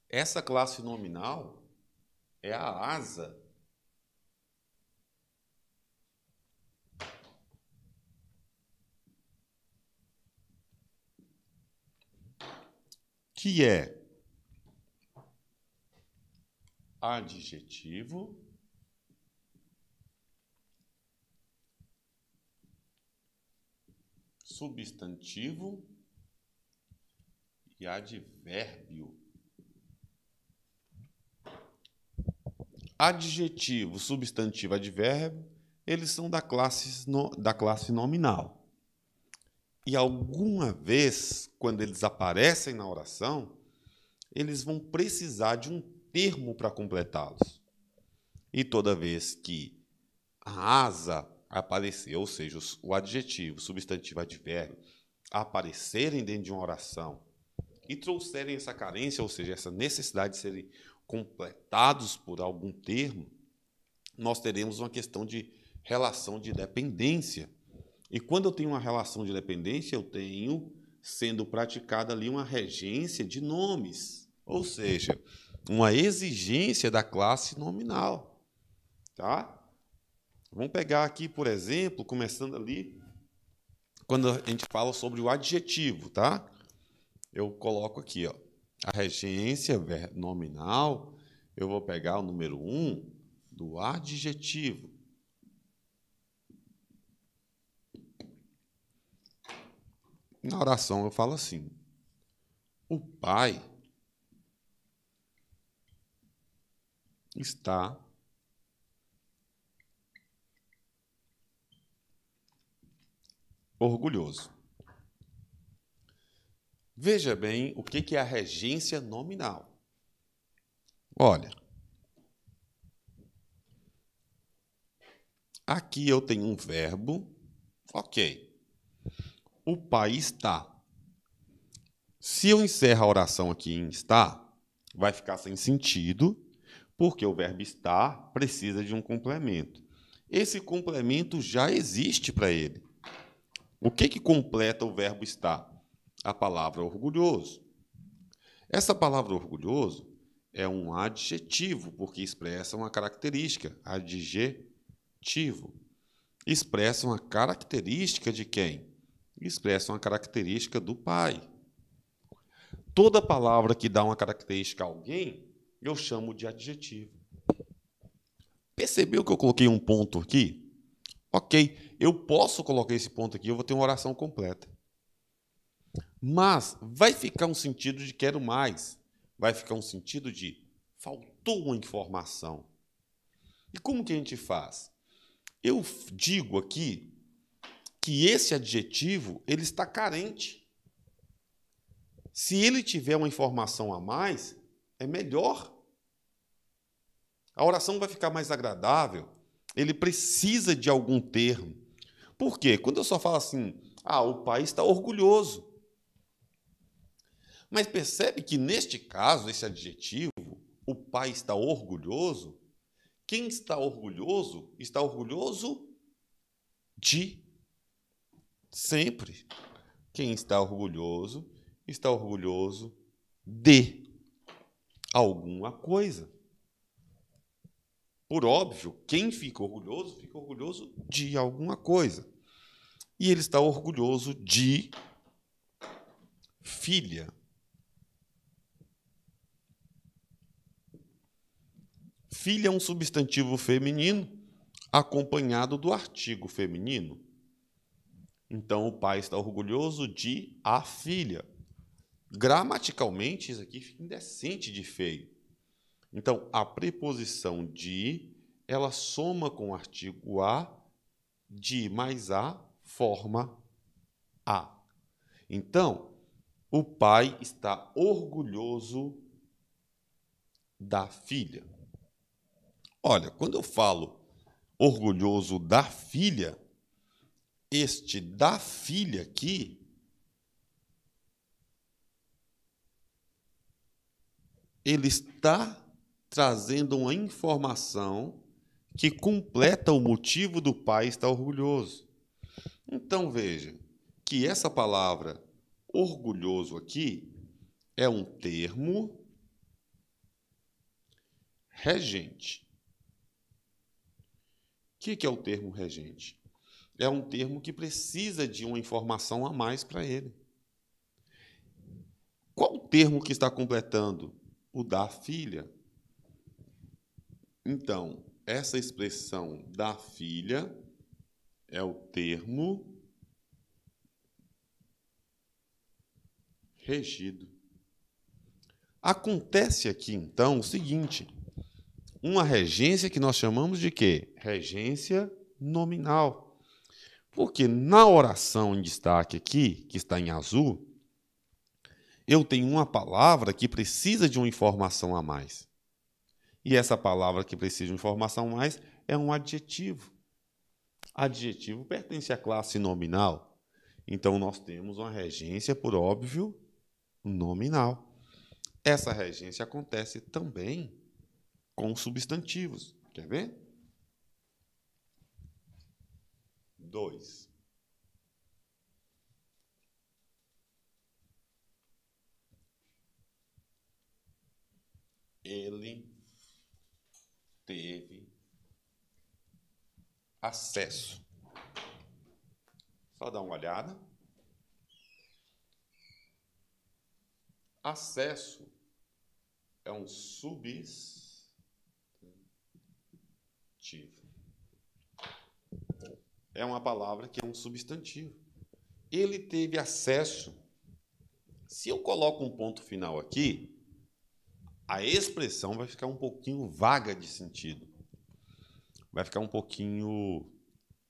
Essa classe nominal é a asa que é adjetivo substantivo e advérbio. Adjetivo, substantivo, advérbio, eles são da classe, da classe nominal. E alguma vez, quando eles aparecem na oração, eles vão precisar de um termo para completá-los. E toda vez que a asa aparecer, ou seja, o adjetivo, substantivo, advérbio, aparecerem dentro de uma oração e trouxerem essa carência, ou seja, essa necessidade de serem completados por algum termo, nós teremos uma questão de relação de dependência. E quando eu tenho uma relação de dependência, eu tenho sendo praticada ali uma regência de nomes. Ou seja, uma exigência da classe nominal. Tá? Vamos pegar aqui, por exemplo, começando ali, quando a gente fala sobre o adjetivo, tá? Eu coloco aqui, ó, a regência nominal, eu vou pegar o número 1 um do adjetivo. Na oração eu falo assim: o pai está orgulhoso. Veja bem o que é a regência nominal. Olha, aqui eu tenho um verbo, ok. O pai está. Se eu encerro a oração aqui em está, vai ficar sem sentido porque o verbo estar precisa de um complemento. Esse complemento já existe para ele. O que, que completa o verbo estar? A palavra orgulhoso. Essa palavra orgulhoso é um adjetivo, porque expressa uma característica. Adjetivo. Expressa uma característica de quem? Expressa uma característica do pai. Toda palavra que dá uma característica a alguém eu chamo de adjetivo. Percebeu que eu coloquei um ponto aqui? Ok, eu posso colocar esse ponto aqui, eu vou ter uma oração completa. Mas vai ficar um sentido de quero mais. Vai ficar um sentido de faltou uma informação. E como que a gente faz? Eu digo aqui que esse adjetivo ele está carente. Se ele tiver uma informação a mais, é melhor. A oração vai ficar mais agradável. Ele precisa de algum termo. Por quê? Quando eu só falo assim, ah, o pai está orgulhoso. Mas percebe que neste caso, esse adjetivo, o pai está orgulhoso. Quem está orgulhoso está orgulhoso de sempre. Quem está orgulhoso está orgulhoso de alguma coisa. Por óbvio, quem fica orgulhoso, fica orgulhoso de alguma coisa. E ele está orgulhoso de filha. Filha é um substantivo feminino acompanhado do artigo feminino. Então o pai está orgulhoso de a filha. Gramaticalmente, isso aqui fica indecente de feio. Então, a preposição de, ela soma com o artigo a, de mais a, forma a. Então, o pai está orgulhoso da filha. Olha, quando eu falo orgulhoso da filha, este da filha aqui ele está trazendo uma informação que completa o motivo do pai estar orgulhoso. Então veja que essa palavra orgulhoso aqui é um termo regente. O que é o termo regente? É um termo que precisa de uma informação a mais para ele. Qual o termo que está completando? o da filha. Então, essa expressão da filha é o termo regido. Acontece aqui, então, o seguinte: uma regência que nós chamamos de quê? Regência nominal. Porque na oração em destaque aqui, que está em azul, eu tenho uma palavra que precisa de uma informação a mais. E essa palavra que precisa de informação mais é um adjetivo. Adjetivo pertence à classe nominal. Então nós temos uma regência, por óbvio, nominal. Essa regência acontece também com substantivos. Quer ver? Dois. ele teve acesso. Só dar uma olhada. Acesso é um substantivo. É uma palavra que é um substantivo. Ele teve acesso. Se eu coloco um ponto final aqui, a expressão vai ficar um pouquinho vaga de sentido. Vai ficar um pouquinho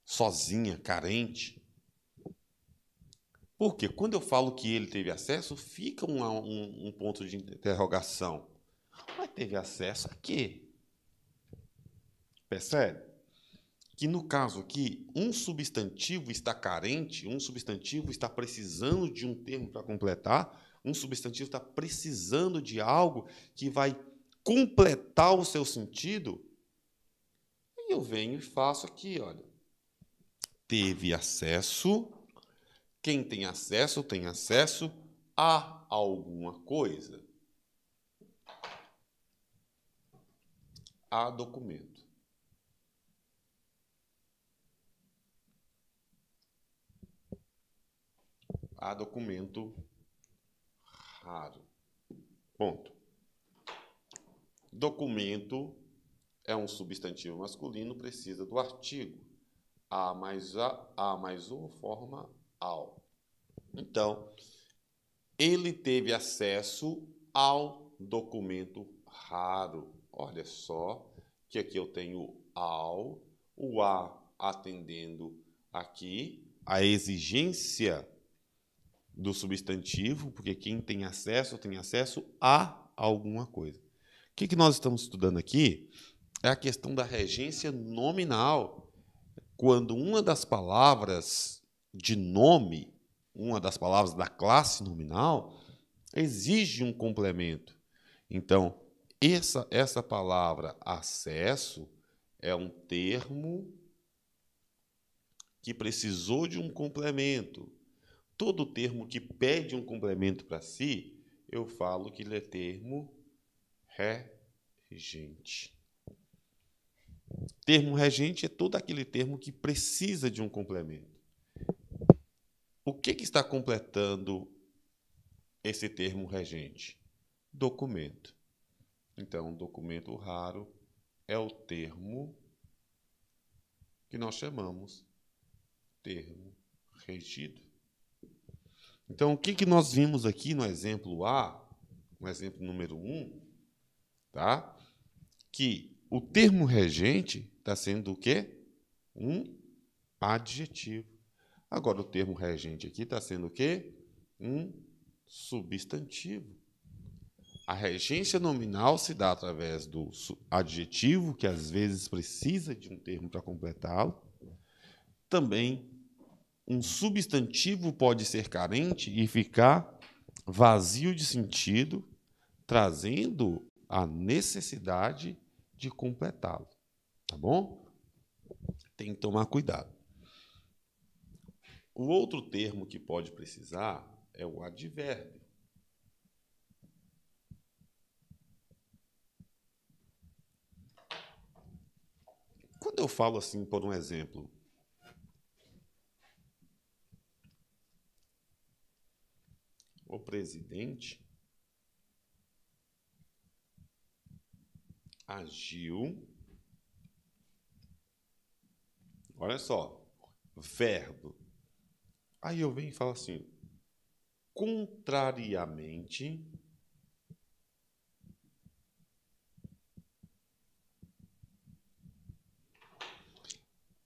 sozinha, carente. Porque quando eu falo que ele teve acesso, fica um, um, um ponto de interrogação. Mas teve acesso a quê? Percebe? Que no caso aqui, um substantivo está carente, um substantivo está precisando de um termo para completar, um substantivo está precisando de algo que vai completar o seu sentido, e eu venho e faço aqui, olha. Teve acesso. Quem tem acesso tem acesso a alguma coisa. A documento. A documento raro. Ponto. Documento é um substantivo masculino, precisa do artigo. A mais a, a mais o forma ao. Então, ele teve acesso ao documento raro. Olha só que aqui eu tenho ao, o a atendendo aqui a exigência do substantivo, porque quem tem acesso tem acesso a alguma coisa. O que, que nós estamos estudando aqui é a questão da regência nominal. Quando uma das palavras de nome, uma das palavras da classe nominal, exige um complemento. Então, essa, essa palavra acesso é um termo que precisou de um complemento. Todo termo que pede um complemento para si, eu falo que ele é termo regente. Termo regente é todo aquele termo que precisa de um complemento. O que, que está completando esse termo regente? Documento. Então, documento raro é o termo que nós chamamos termo regido. Então, o que, que nós vimos aqui no exemplo A, no exemplo número 1, tá? que o termo regente está sendo o quê? Um adjetivo. Agora, o termo regente aqui está sendo o quê? Um substantivo. A regência nominal se dá através do adjetivo, que às vezes precisa de um termo para completá-lo. Também, um substantivo pode ser carente e ficar vazio de sentido, trazendo a necessidade de completá-lo. Tá bom? Tem que tomar cuidado. O outro termo que pode precisar é o advérbio. Quando eu falo assim, por um exemplo, o presidente agiu. Olha só, verbo. Aí eu venho e falo assim, contrariamente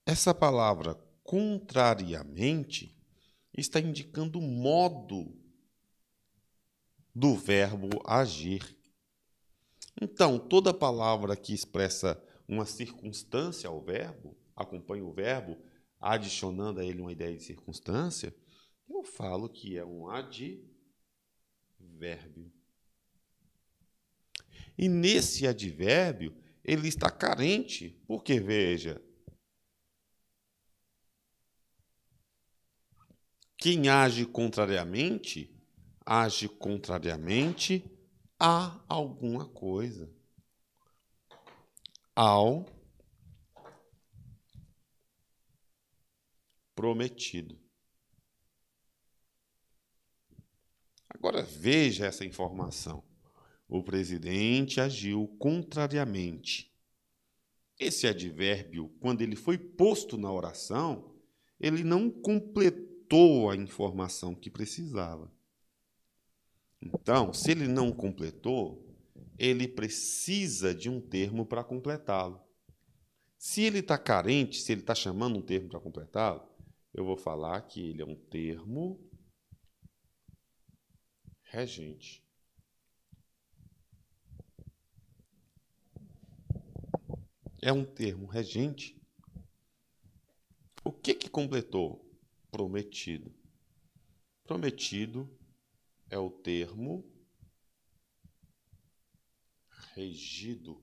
Essa palavra contrariamente está indicando o modo do verbo agir. Então, toda palavra que expressa uma circunstância ao verbo, acompanha o verbo, adicionando a ele uma ideia de circunstância, eu falo que é um advérbio. E nesse advérbio, ele está carente, porque veja, Quem age contrariamente, age contrariamente a alguma coisa. Ao prometido. Agora veja essa informação. O presidente agiu contrariamente. Esse advérbio, quando ele foi posto na oração, ele não completou a informação que precisava. Então, se ele não completou, ele precisa de um termo para completá-lo. Se ele está carente, se ele está chamando um termo para completá-lo, eu vou falar que ele é um termo regente. É um termo regente. O que, que completou? prometido. Prometido é o termo regido.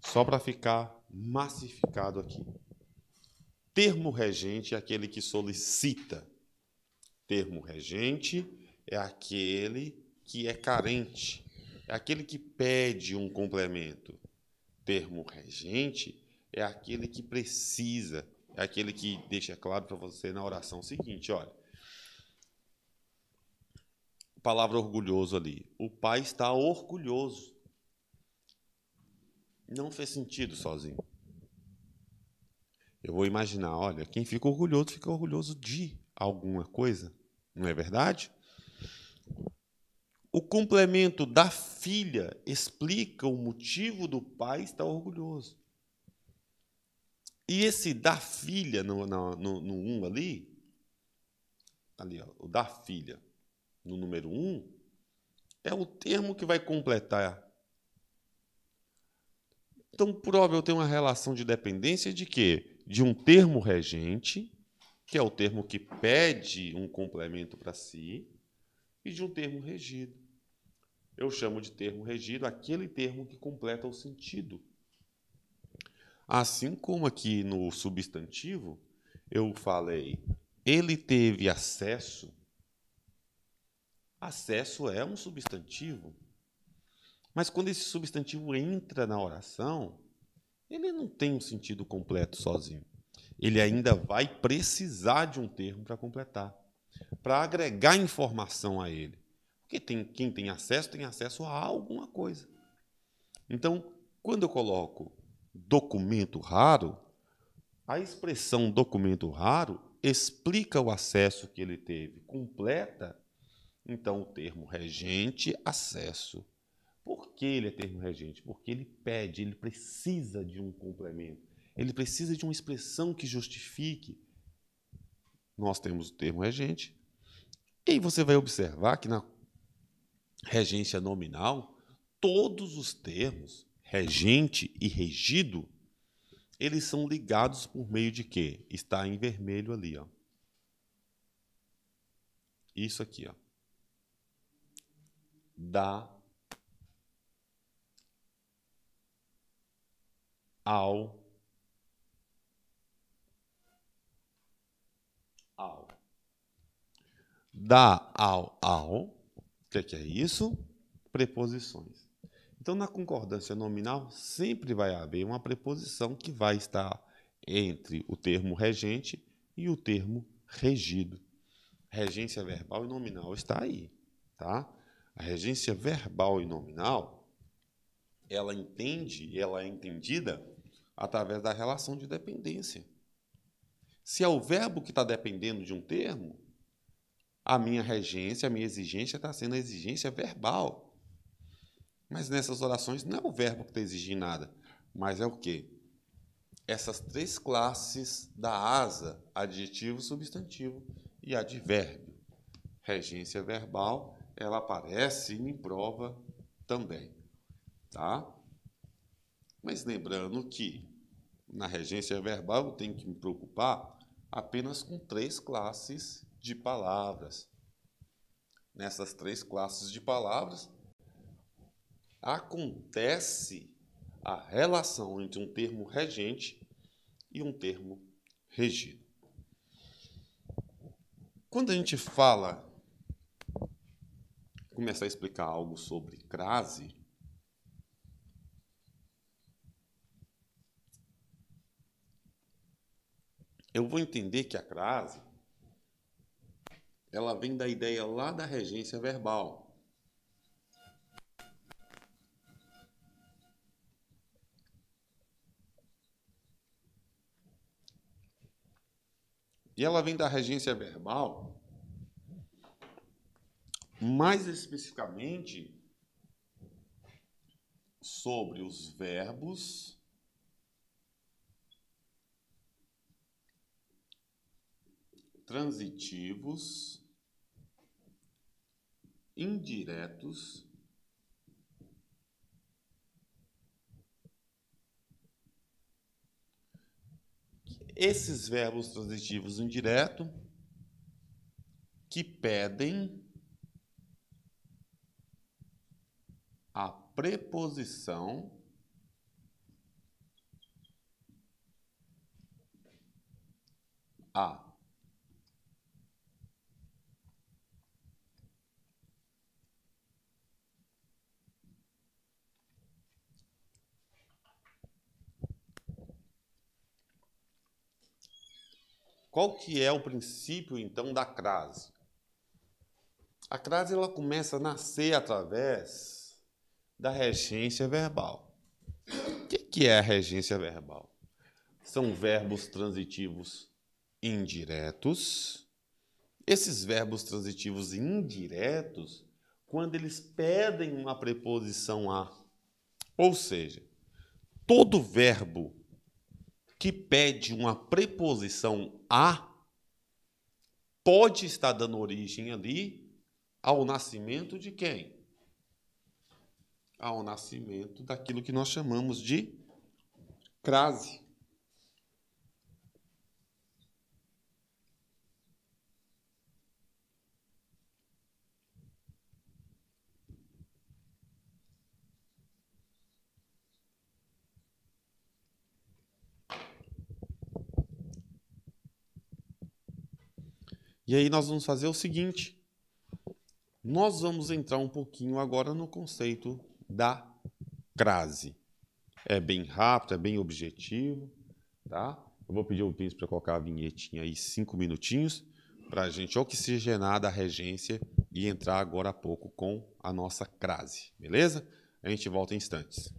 Só para ficar massificado aqui. Termo regente é aquele que solicita. Termo regente é aquele que é carente, é aquele que pede um complemento. Termo regente é aquele que precisa, é aquele que deixa claro para você na oração seguinte, olha. Palavra orgulhoso ali. O pai está orgulhoso. Não fez sentido sozinho. Eu vou imaginar, olha, quem fica orgulhoso fica orgulhoso de alguma coisa, não é verdade? O complemento da filha explica o motivo do pai estar orgulhoso. E esse da filha no, 1 ali, ali ó, o da filha, no número 1, é o termo que vai completar. Então, provável tem uma relação de dependência de quê? De um termo regente, que é o termo que pede um complemento para si, e de um termo regido. Eu chamo de termo regido aquele termo que completa o sentido. Assim como aqui no substantivo, eu falei, ele teve acesso. Acesso é um substantivo. Mas quando esse substantivo entra na oração, ele não tem um sentido completo sozinho. Ele ainda vai precisar de um termo para completar, para agregar informação a ele. Porque tem, quem tem acesso tem acesso a alguma coisa. Então, quando eu coloco documento raro, a expressão documento raro explica o acesso que ele teve, completa então o termo regente acesso. Por que ele é termo regente? Porque ele pede, ele precisa de um complemento. Ele precisa de uma expressão que justifique. Nós temos o termo regente. E você vai observar que na regência nominal, todos os termos, regente e regido, eles são ligados por meio de quê? Está em vermelho ali, ó. Isso aqui, ó. Da ao ao. Da ao ao o que, que é isso? Preposições. Então na concordância nominal sempre vai haver uma preposição que vai estar entre o termo regente e o termo regido. Regência verbal e nominal está aí tá a regência verbal e nominal ela entende, ela é entendida através da relação de dependência. Se é o verbo que está dependendo de um termo, a minha regência, a minha exigência está sendo a exigência verbal. Mas nessas orações não é o verbo que está exigindo nada, mas é o quê? Essas três classes da asa, adjetivo, substantivo e advérbio. Regência verbal, ela aparece em prova também. Tá? Mas lembrando que na regência verbal eu tenho que me preocupar apenas com três classes de palavras. Nessas três classes de palavras, acontece a relação entre um termo regente e um termo regido. Quando a gente fala, começar a explicar algo sobre crase, eu vou entender que a crase ela vem da ideia lá da regência verbal. E ela vem da regência verbal, mais especificamente sobre os verbos transitivos, indiretos, esses verbos transitivos indiretos que pedem a preposição a Qual que é o princípio, então, da crase? A crase ela começa a nascer através da regência verbal. O que, é a regência verbal? São verbos transitivos indiretos. Esses verbos transitivos indiretos, quando eles pedem uma preposição a, ou seja, todo verbo que pede uma preposição a pode estar dando origem ali ao nascimento de quem? ao nascimento daquilo que nós chamamos de crase. E aí nós vamos fazer o seguinte: nós vamos entrar um pouquinho agora no conceito da crase. É bem rápido, é bem objetivo, tá? Eu vou pedir o Pins para colocar a vinhetinha aí cinco minutinhos para a gente oxigenar da regência e entrar agora a pouco com a nossa crase, beleza? A gente volta em instantes.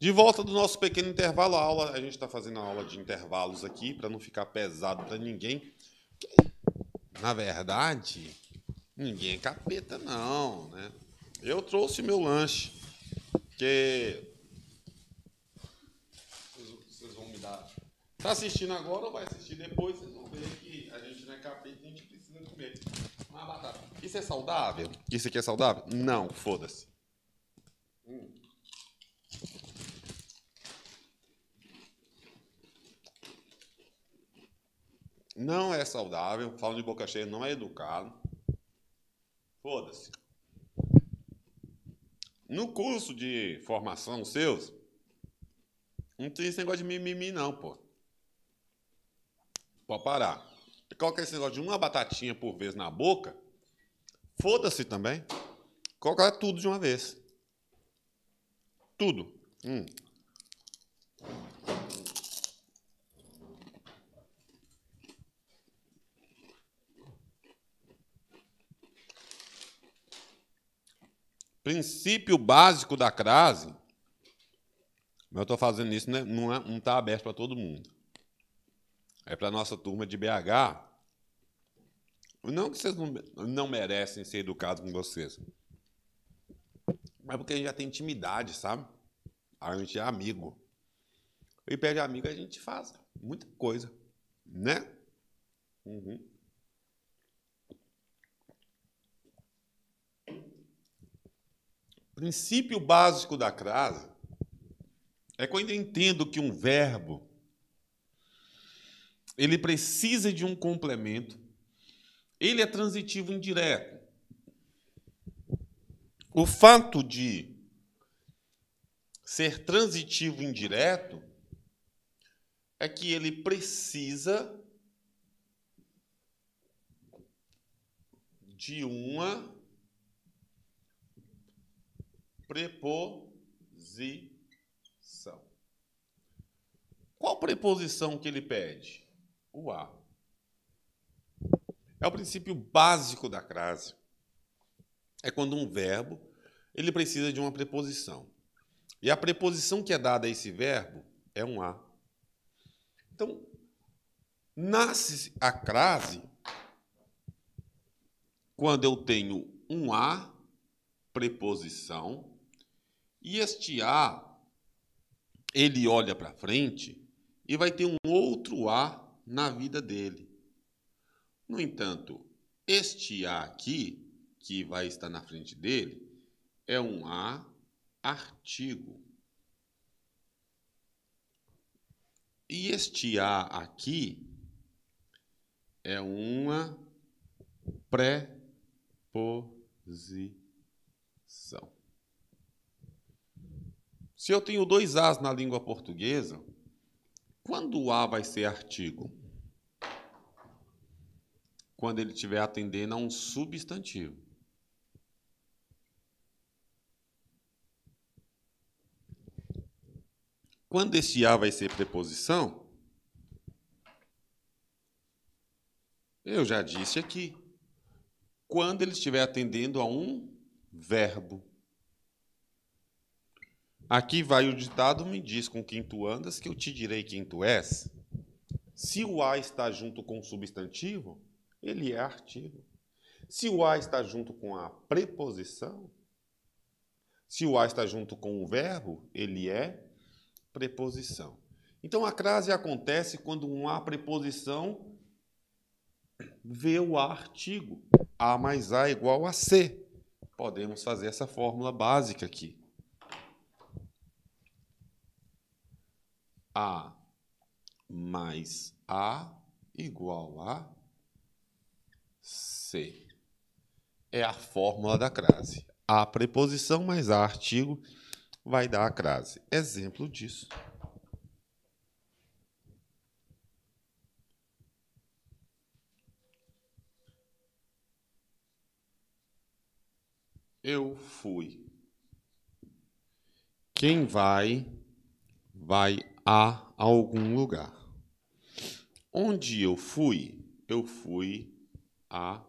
De volta do nosso pequeno intervalo, a aula, a gente está fazendo a aula de intervalos aqui para não ficar pesado para ninguém. Na verdade, ninguém é capeta não, né? Eu trouxe meu lanche, que vocês vão me dar. Tá assistindo agora ou vai assistir depois? Vocês vão ver que a gente não é capeta, a gente precisa comer. Uma batata. Isso é saudável? Isso aqui é saudável? Não, foda-se. Hum. Não é saudável, falo de boca cheia, não é educado. Foda-se. No curso de formação seus, não tem esse negócio de mimimi, não, pô. Pode parar. Coloca esse negócio de uma batatinha por vez na boca, foda-se também. Coloca tudo de uma vez. Tudo. Hum. Princípio básico da crase, mas eu estou fazendo isso, né? não está é, tá aberto para todo mundo. É para a nossa turma de BH. Não que vocês não, não merecem ser educados com vocês, mas porque a gente já tem intimidade, sabe? A gente é amigo. E pede amigo, a gente faz muita coisa, né? Uhum. Princípio básico da crase é quando eu entendo que um verbo ele precisa de um complemento, ele é transitivo indireto. O fato de ser transitivo indireto é que ele precisa de uma preposição. Qual preposição que ele pede? O a. É o princípio básico da crase. É quando um verbo ele precisa de uma preposição. E a preposição que é dada a esse verbo é um a. Então, nasce a crase quando eu tenho um a preposição e este A, ele olha para frente e vai ter um outro A na vida dele. No entanto, este A aqui, que vai estar na frente dele, é um A artigo. E este A aqui é uma preposição. Se eu tenho dois As na língua portuguesa, quando o A vai ser artigo? Quando ele estiver atendendo a um substantivo. Quando esse A vai ser preposição, eu já disse aqui, quando ele estiver atendendo a um verbo. Aqui vai o ditado, me diz com quem tu andas, que eu te direi quem tu és. Se o A está junto com o substantivo, ele é artigo. Se o A está junto com a preposição, se o A está junto com o verbo, ele é preposição. Então a crase acontece quando um A preposição vê o A artigo. A mais A igual a C. Podemos fazer essa fórmula básica aqui. A mais A igual a C. É a fórmula da crase. A preposição mais A artigo vai dar a crase. Exemplo disso. Eu fui. Quem vai, vai a algum lugar. Onde eu fui? Eu fui à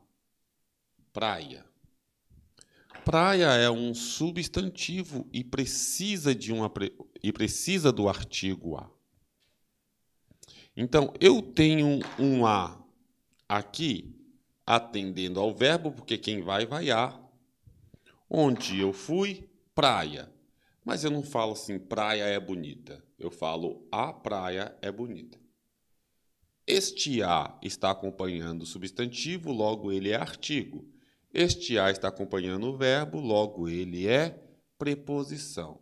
praia. Praia é um substantivo e precisa de uma e precisa do artigo a. Então, eu tenho um a aqui atendendo ao verbo, porque quem vai, vai a. Onde eu fui, praia. Mas eu não falo assim, praia é bonita. Eu falo, a praia é bonita. Este a está acompanhando o substantivo, logo ele é artigo. Este a está acompanhando o verbo, logo ele é preposição.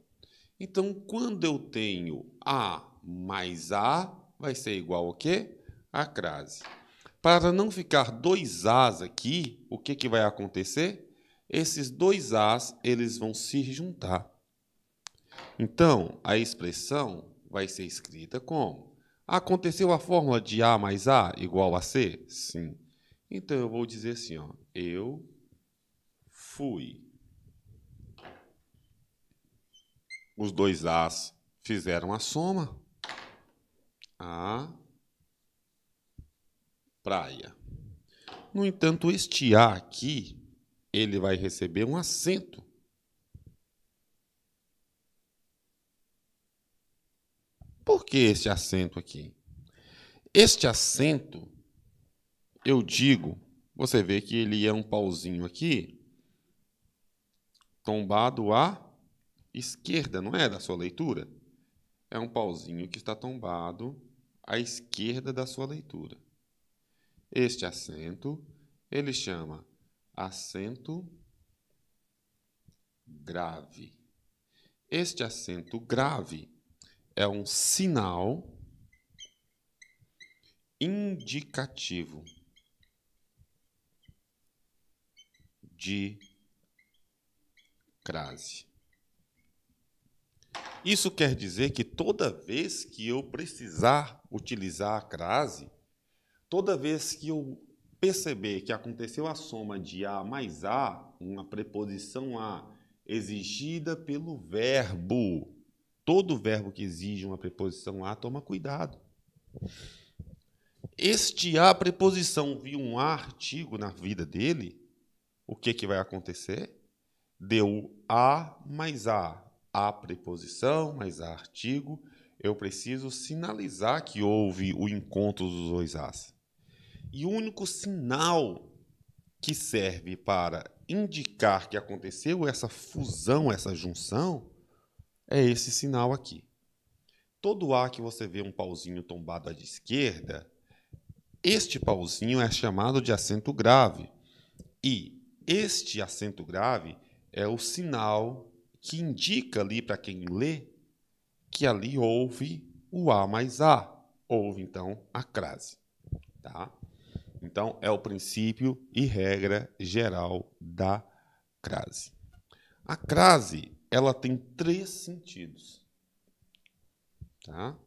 Então, quando eu tenho a mais a, vai ser igual ao quê? A crase. Para não ficar dois as aqui, o que, que vai acontecer? Esses dois as eles vão se juntar. Então, a expressão vai ser escrita como? Aconteceu a fórmula de A mais A igual a C? Sim. Então, eu vou dizer assim, ó, eu fui. Os dois As fizeram a soma. A praia. No entanto, este A aqui, ele vai receber um acento. Por que este acento aqui? Este acento, eu digo, você vê que ele é um pauzinho aqui, tombado à esquerda, não é da sua leitura? É um pauzinho que está tombado à esquerda da sua leitura. Este acento ele chama acento grave. Este acento grave é um sinal indicativo de crase. Isso quer dizer que toda vez que eu precisar utilizar a crase, Toda vez que eu perceber que aconteceu a soma de A mais A, uma preposição A exigida pelo verbo, todo verbo que exige uma preposição A, toma cuidado. Este A preposição viu um A artigo na vida dele, o que, que vai acontecer? Deu A mais A, A preposição mais A artigo, eu preciso sinalizar que houve o encontro dos dois As. E o único sinal que serve para indicar que aconteceu essa fusão, essa junção, é esse sinal aqui. Todo A que você vê um pauzinho tombado à esquerda, este pauzinho é chamado de acento grave. E este acento grave é o sinal que indica ali para quem lê que ali houve o A mais A. Houve, então, a crase. Tá? Então, é o princípio e regra geral da crase. A crase, ela tem três sentidos. Tá?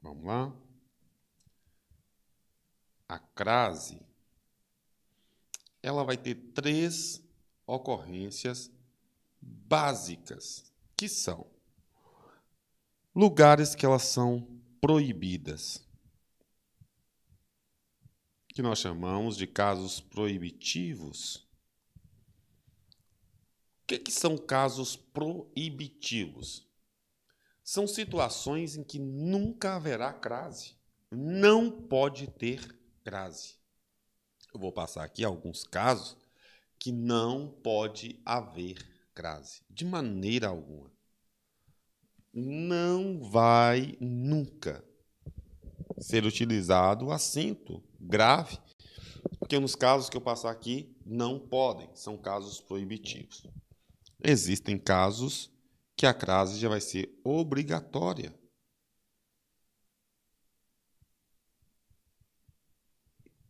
Vamos lá. A crase, ela vai ter três ocorrências básicas, que são lugares que elas são proibidas que nós chamamos de casos proibitivos. O que, que são casos proibitivos? São situações em que nunca haverá crase. Não pode ter crase. Eu vou passar aqui alguns casos que não pode haver crase, de maneira alguma. Não vai nunca ser utilizado o acento grave, porque nos casos que eu passar aqui não podem, são casos proibitivos. Existem casos que a crase já vai ser obrigatória.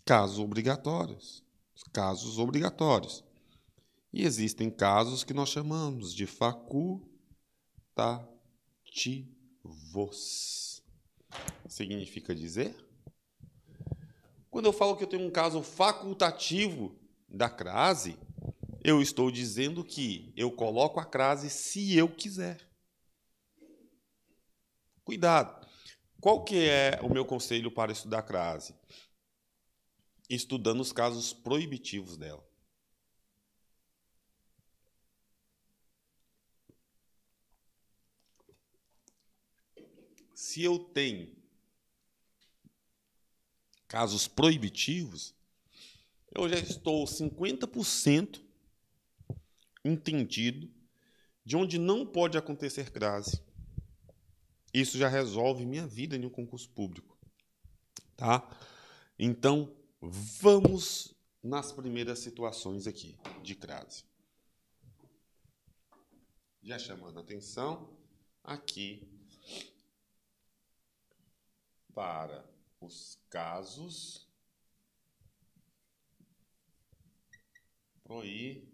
Casos obrigatórios. Casos obrigatórios. E existem casos que nós chamamos de facultativos. Significa dizer quando eu falo que eu tenho um caso facultativo da crase, eu estou dizendo que eu coloco a crase se eu quiser. Cuidado. Qual que é o meu conselho para estudar a crase? Estudando os casos proibitivos dela. se eu tenho casos proibitivos, eu já estou 50% entendido de onde não pode acontecer crase. Isso já resolve minha vida em um concurso público. Tá? Então, vamos nas primeiras situações aqui de crase. Já chamando a atenção aqui para os casos proibitivos.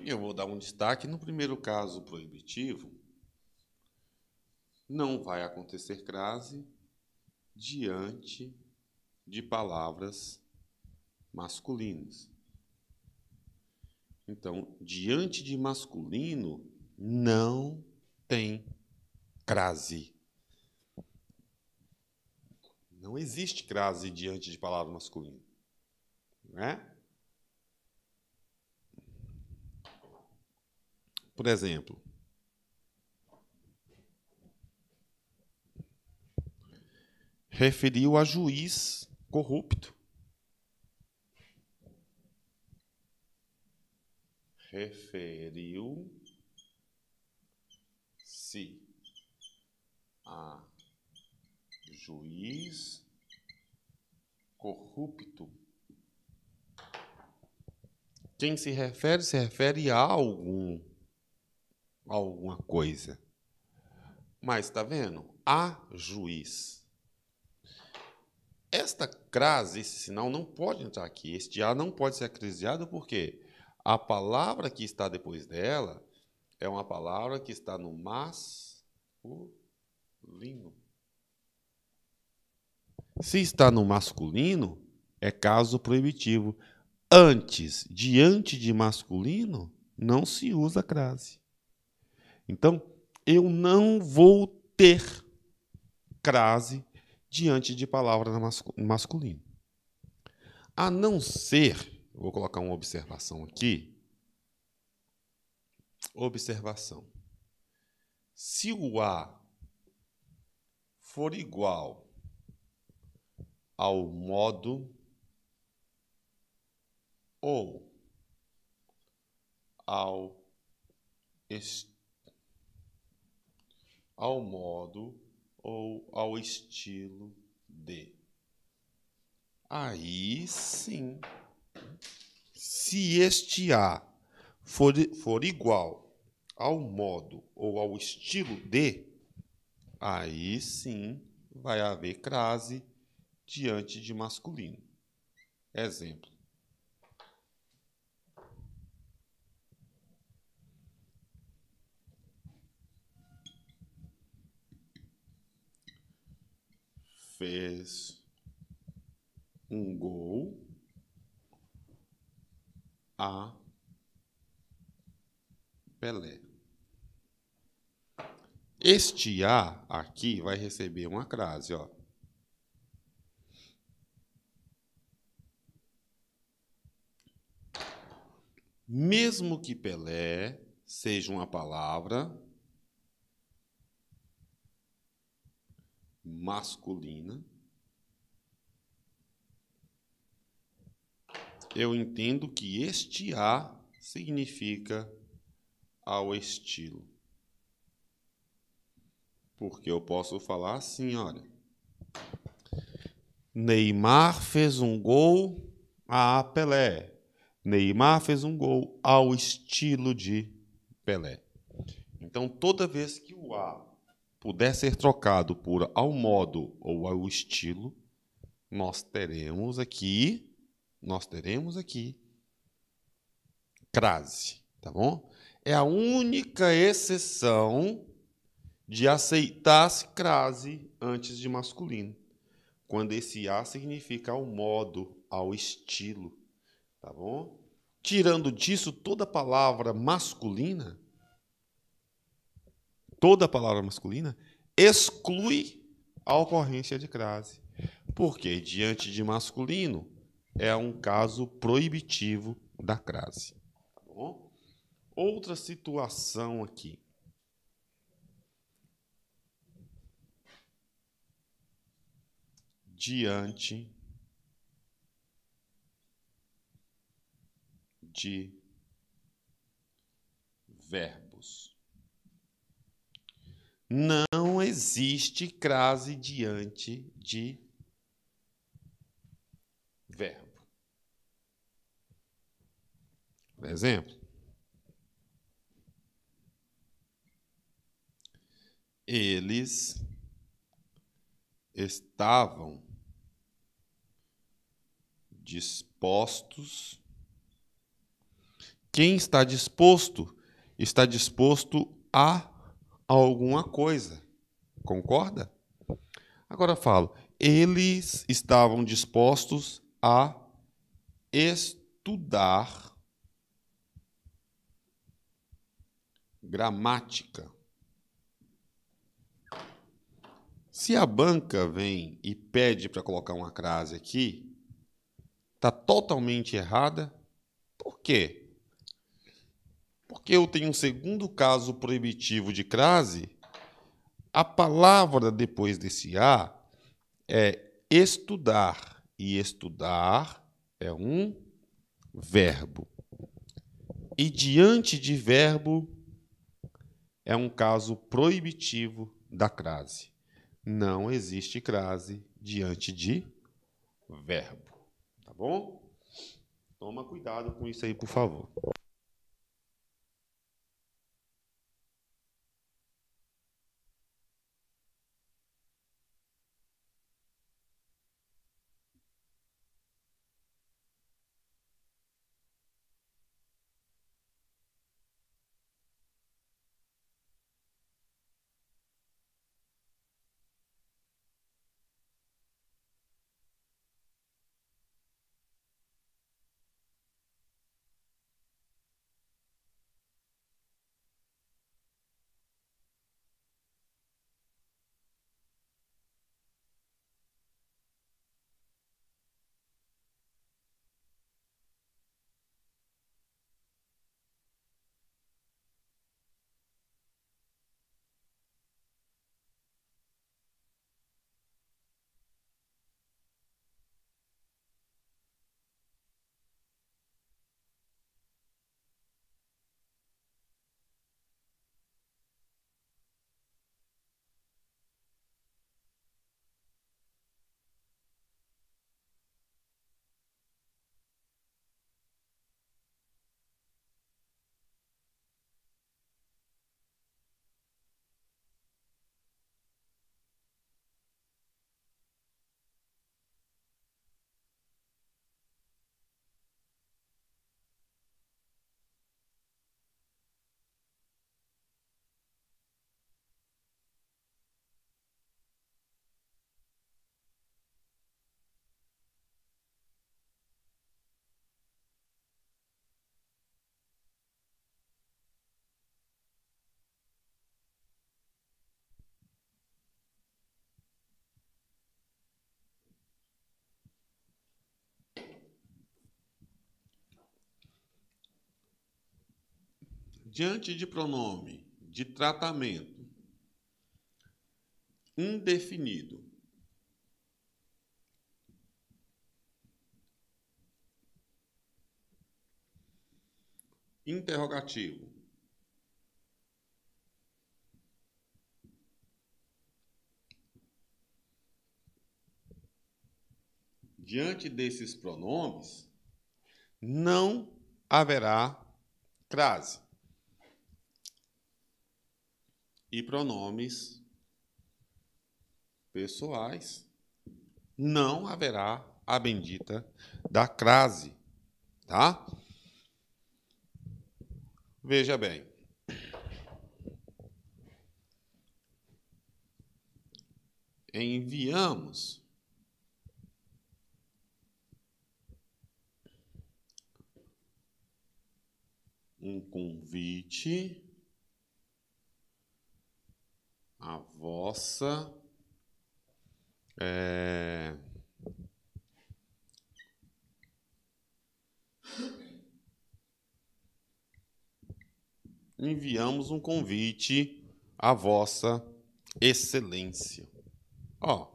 E eu vou dar um destaque no primeiro caso proibitivo. Não vai acontecer crase diante de palavras masculinas. Então, diante de masculino, não tem crase. Não existe crase diante de palavra masculina. Né? Por exemplo, referiu a juiz corrupto. Referiu-se a juiz corrupto. Quem se refere, se refere a algum, alguma coisa. Mas está vendo? A juiz. Esta crase, esse sinal, não pode entrar aqui. Este A não pode ser acrisiado porque a palavra que está depois dela é uma palavra que está no masculino. Se está no masculino, é caso proibitivo. Antes, diante de masculino, não se usa crase. Então, eu não vou ter crase diante de palavra masculino. A não ser, vou colocar uma observação aqui. Observação. Se o A for igual ao modo ou ao ao modo ou ao estilo de. Aí sim, se este A for, for igual ao modo ou ao estilo de, aí sim vai haver crase diante de masculino. Exemplo. Fez um gol a Pelé. Este A aqui vai receber uma crase, ó. Mesmo que Pelé seja uma palavra masculina, eu entendo que este A significa ao estilo. Porque eu posso falar assim, olha. Neymar fez um gol a Pelé. Neymar fez um gol ao estilo de Pelé. Então, toda vez que o A puder ser trocado por ao modo ou ao estilo, nós teremos aqui, nós teremos aqui crase, tá bom? É a única exceção de aceitar-se crase antes de masculino, quando esse A significa ao modo, ao estilo. Tá bom? Tirando disso toda palavra masculina, toda palavra masculina exclui a ocorrência de crase. Porque diante de masculino é um caso proibitivo da crase. Tá bom? Outra situação aqui. Diante de verbos. Não existe crase diante de verbo. Por exemplo, eles estavam dispostos. Quem está disposto, está disposto a alguma coisa. Concorda? Agora falo, eles estavam dispostos a estudar gramática. Se a banca vem e pede para colocar uma crase aqui, está totalmente errada. Por quê? Porque eu tenho um segundo caso proibitivo de crase. A palavra depois desse A é estudar. E estudar é um verbo. E diante de verbo é um caso proibitivo da crase. Não existe crase diante de verbo. Tá bom? Toma cuidado com isso aí, por favor. Diante de pronome de tratamento indefinido, interrogativo, diante desses pronomes, não haverá crase e pronomes pessoais, não haverá a bendita da crase, tá? Veja bem. Enviamos um convite a vossa é, enviamos um convite à vossa excelência. Ó,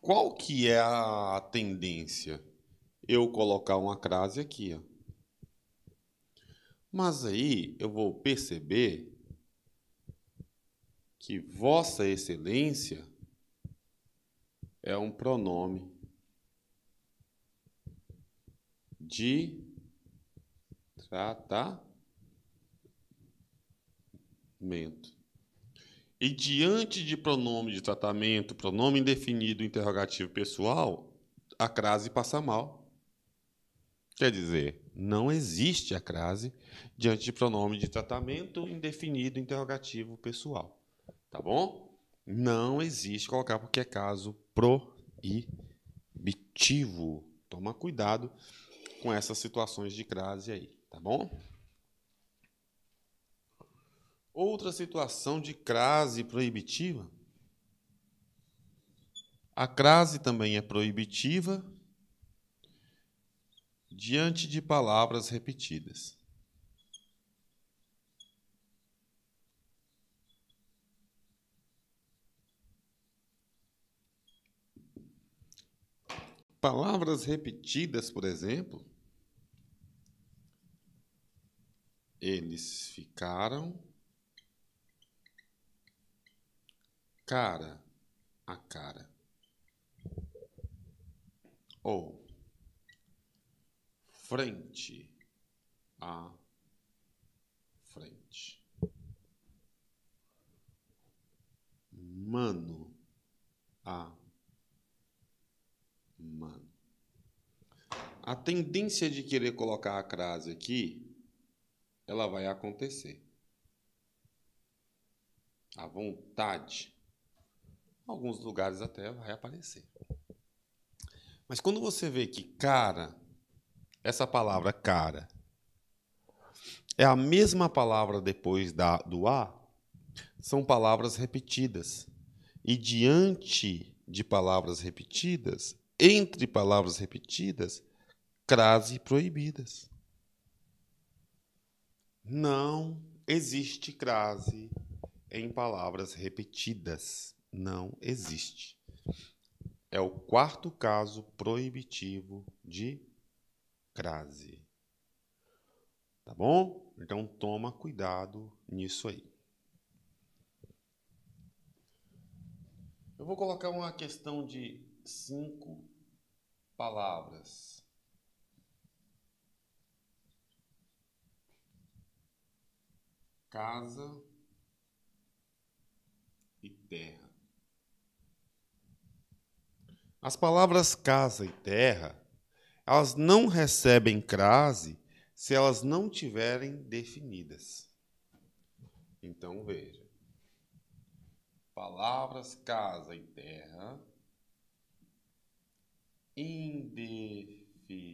qual que é a tendência? Eu colocar uma crase aqui, ó. Mas aí eu vou perceber que Vossa Excelência é um pronome de tratamento. E diante de pronome de tratamento, pronome indefinido interrogativo pessoal, a crase passa mal. Quer dizer, não existe a crase diante de pronome de tratamento indefinido interrogativo pessoal. Tá bom? Não existe colocar porque é caso proibitivo. Toma cuidado com essas situações de crase aí, tá bom? Outra situação de crase proibitiva. A crase também é proibitiva diante de palavras repetidas. Palavras repetidas, por exemplo, eles ficaram cara a cara. Ou frente a frente. Mano a mano. A tendência de querer colocar a crase aqui, ela vai acontecer. A vontade, alguns lugares até vai aparecer. Mas quando você vê que cara, essa palavra cara, é a mesma palavra depois da, do a, são palavras repetidas. E diante de palavras repetidas, entre palavras repetidas, crase proibidas. Não existe crase em palavras repetidas. Não existe. É o quarto caso proibitivo de crase. Tá bom? Então toma cuidado nisso aí. Eu vou colocar uma questão de cinco palavras. Casa e terra. As palavras casa e terra, elas não recebem crase se elas não tiverem definidas. Então veja. Palavras casa e terra indefinidas.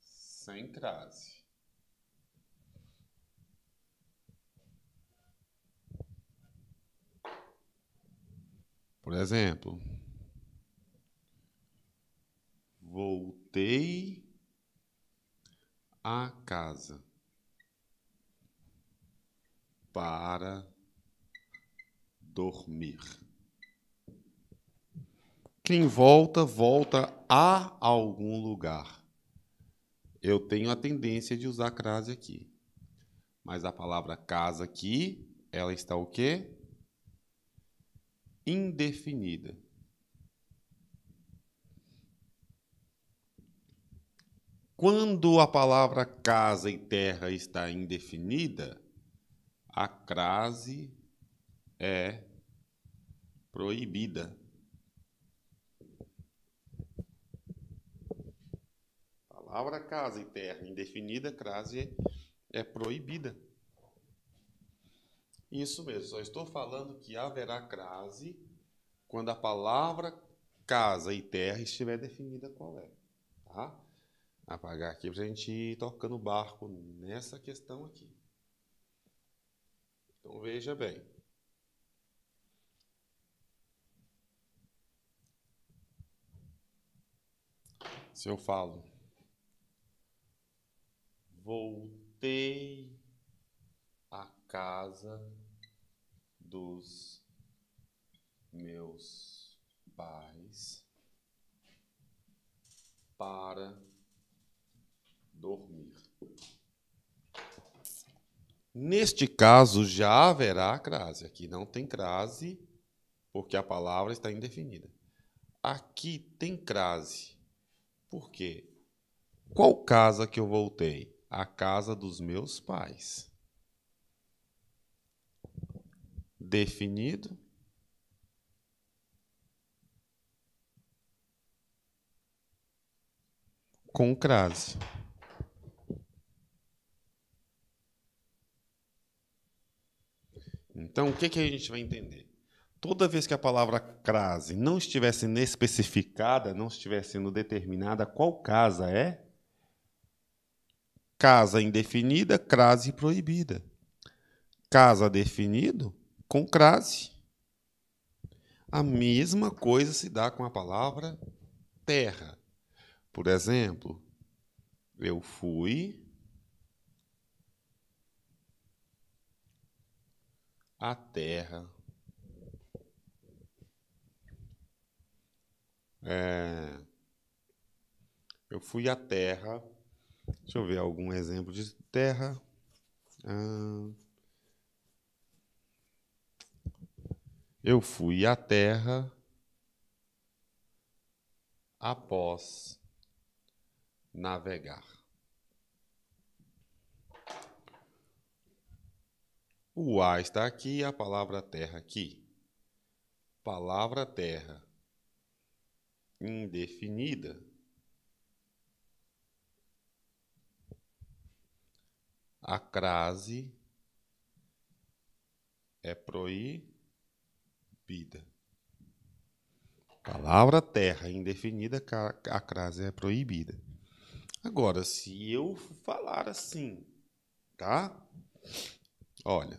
Sem crase. Por exemplo, voltei à casa para dormir. Quem volta, volta a algum lugar. Eu tenho a tendência de usar crase aqui. Mas a palavra casa aqui, ela está o quê? Indefinida. Quando a palavra casa e terra está indefinida, a crase é proibida. Palavra casa e terra indefinida, crase é proibida. Isso mesmo, só estou falando que haverá crase quando a palavra casa e terra estiver definida qual é. Tá? Apagar aqui para a gente ir tocando o barco nessa questão aqui. Então veja bem. Se eu falo, voltei a casa dos meus pais para dormir. Neste caso, já haverá crase. Aqui não tem crase, porque a palavra está indefinida. Aqui tem crase. Por quê? Qual casa que eu voltei? A casa dos meus pais. Definido. Com crase. Então, o que, que a gente vai entender? Toda vez que a palavra crase não estiver sendo especificada, não estiver sendo determinada, qual casa é? Casa indefinida, crase proibida. Casa definido, com crase. A mesma coisa se dá com a palavra terra. Por exemplo, eu fui à terra É, eu fui à Terra. Deixa eu ver algum exemplo de Terra. Ah, eu fui à Terra após navegar. O A está aqui, a palavra terra aqui. Palavra terra indefinida. A crase é proibida. Palavra terra indefinida, a crase é proibida. Agora, se eu falar assim, tá? Olha,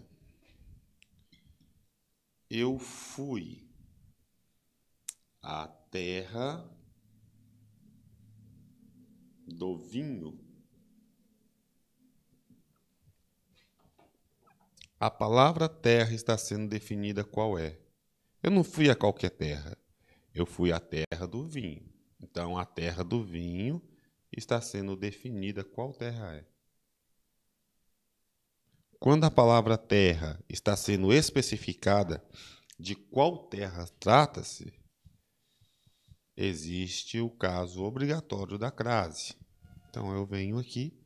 eu fui a terra do vinho. A palavra terra está sendo definida qual é. Eu não fui a qualquer terra. Eu fui à terra do vinho. Então, a terra do vinho está sendo definida qual terra é. Quando a palavra terra está sendo especificada de qual terra trata-se, existe o caso obrigatório da crase. Então eu venho aqui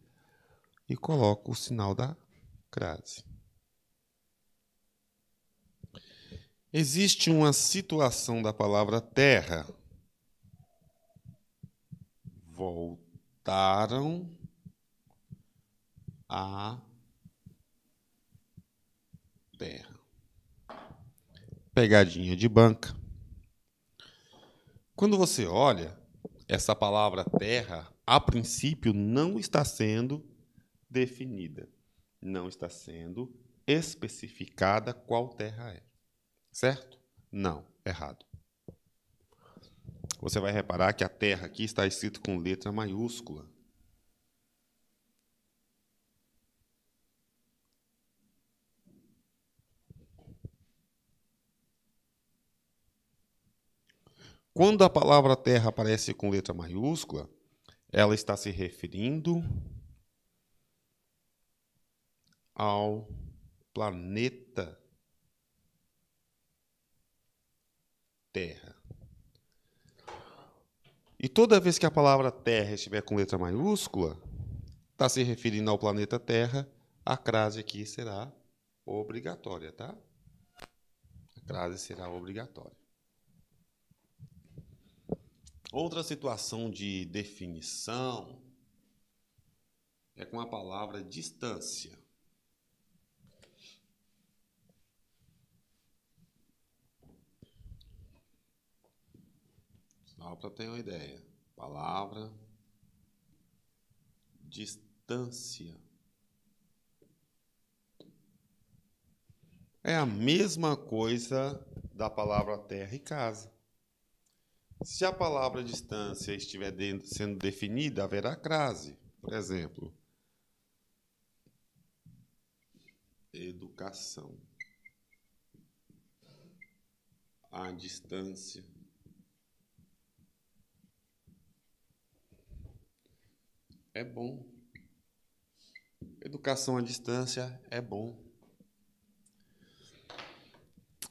e coloco o sinal da crase. Existe uma situação da palavra terra. Voltaram à terra. Pegadinha de banca. Quando você olha, essa palavra terra, a princípio, não está sendo definida, não está sendo especificada qual terra é. Certo? Não, errado. Você vai reparar que a terra aqui está escrito com letra maiúscula. Quando a palavra terra aparece com letra maiúscula, ela está se referindo ao planeta Terra. E toda vez que a palavra Terra estiver com letra maiúscula, está se referindo ao planeta Terra, a crase aqui será obrigatória, tá? A crase será obrigatória. Outra situação de definição é com a palavra distância. Só para ter uma ideia. Palavra distância. É a mesma coisa da palavra terra e casa. Se a palavra distância estiver dentro, sendo definida, haverá crase. Por exemplo, educação. A distância. É bom. Educação à distância é bom.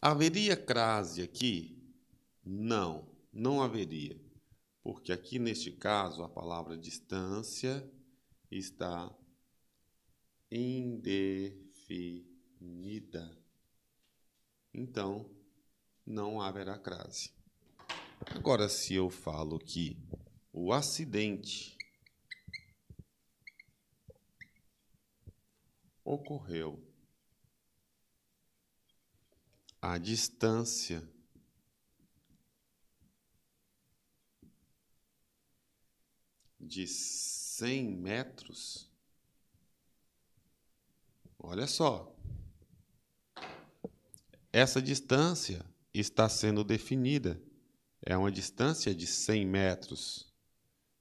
Haveria crase aqui? Não, não haveria. Porque aqui neste caso a palavra distância está indefinida. Então, não haverá crase. Agora, se eu falo que o acidente ocorreu à distância de 100 metros, olha só, essa distância está sendo definida. É uma distância de 100 metros.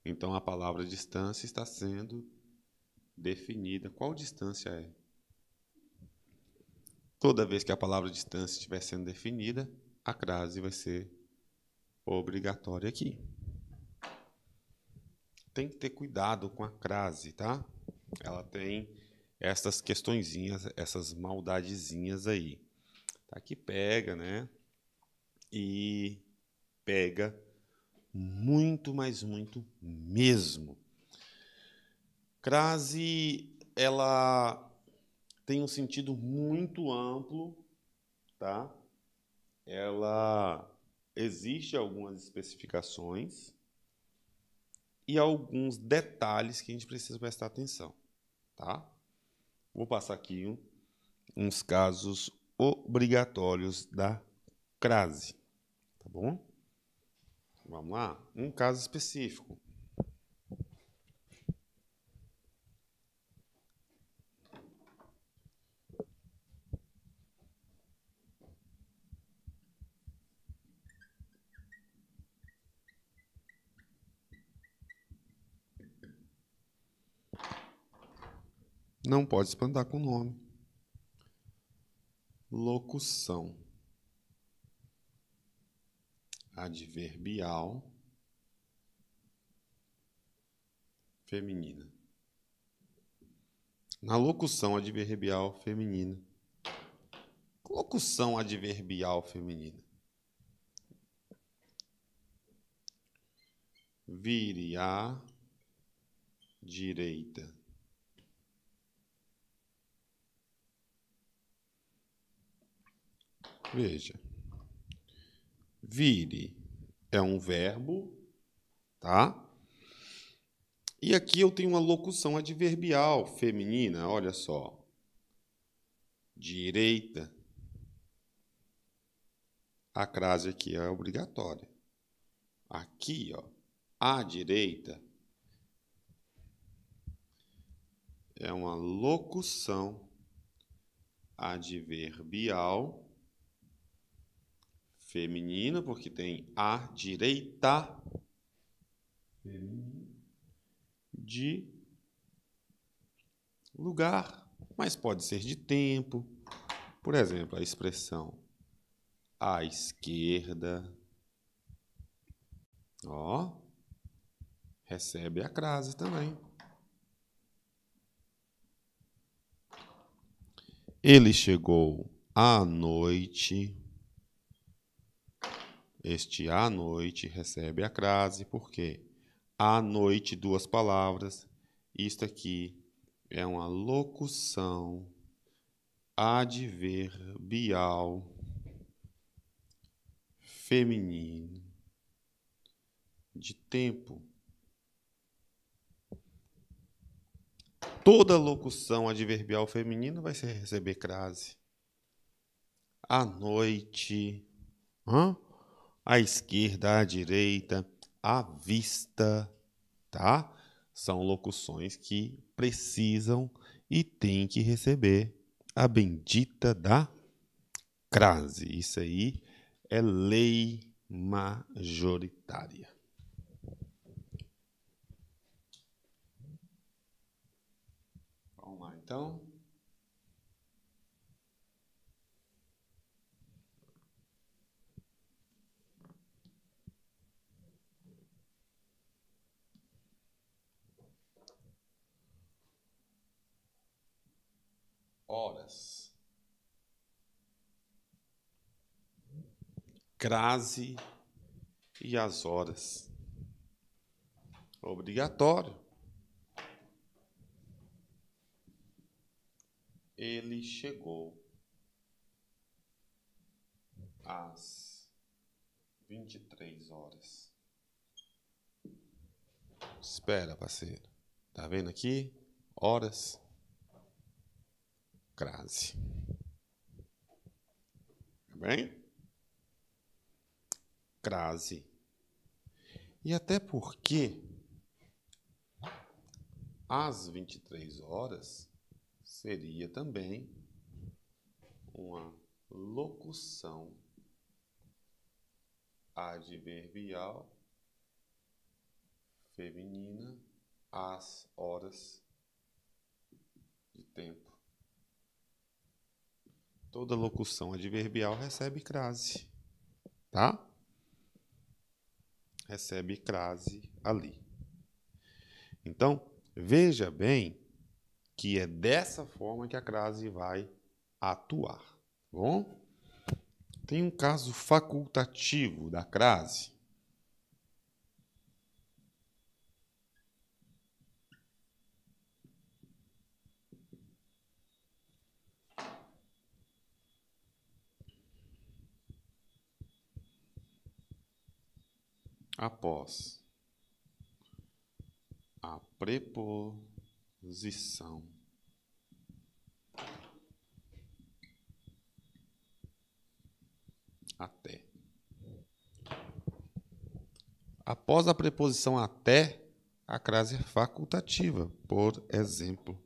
Então a palavra distância está sendo definida. Qual distância é? Toda vez que a palavra distância estiver sendo definida, a crase vai ser obrigatória aqui. Tem que ter cuidado com a crase, tá? Ela tem essas questõezinhas, essas maldadezinhas aí. Tá que pega, né? E pega muito, mas muito mesmo. Crase, ela tem um sentido muito amplo, tá? Ela existe algumas especificações e alguns detalhes que a gente precisa prestar atenção, tá? Vou passar aqui uns casos obrigatórios da crase, tá bom? Vamos lá? Um caso específico. Não pode espantar com o nome. Locução. Adverbial feminina. Na locução adverbial feminina. Locução adverbial feminina. Vire à direita. Veja. Vire é um verbo, tá? E aqui eu tenho uma locução adverbial feminina, olha só. Direita. A crase aqui é obrigatória. Aqui, ó, à direita é uma locução adverbial feminina, porque tem a direita de lugar, mas pode ser de tempo. Por exemplo, a expressão à esquerda, ó, recebe a crase também. Ele chegou à noite. Este à noite recebe a crase, porque à noite, duas palavras. Isto aqui é uma locução adverbial feminino de tempo. Toda locução adverbial feminina vai receber crase. À noite. Hã? À esquerda, à direita, à vista, tá? São locuções que precisam e têm que receber a bendita da crase. Isso aí é lei majoritária. Vamos lá, então. Horas. crase e as horas. Obrigatório. Ele chegou às vinte e três horas. Espera, parceiro. Tá vendo aqui? Horas. Crase. Tá bem? crase. E até porque às 23 horas seria também uma locução adverbial feminina às horas de tempo. Toda locução adverbial recebe crase, tá? recebe crase ali. Então, veja bem que é dessa forma que a crase vai atuar. Tá bom? Tem um caso facultativo da crase. Após a preposição até. Após a preposição até, a crase é facultativa. Por exemplo,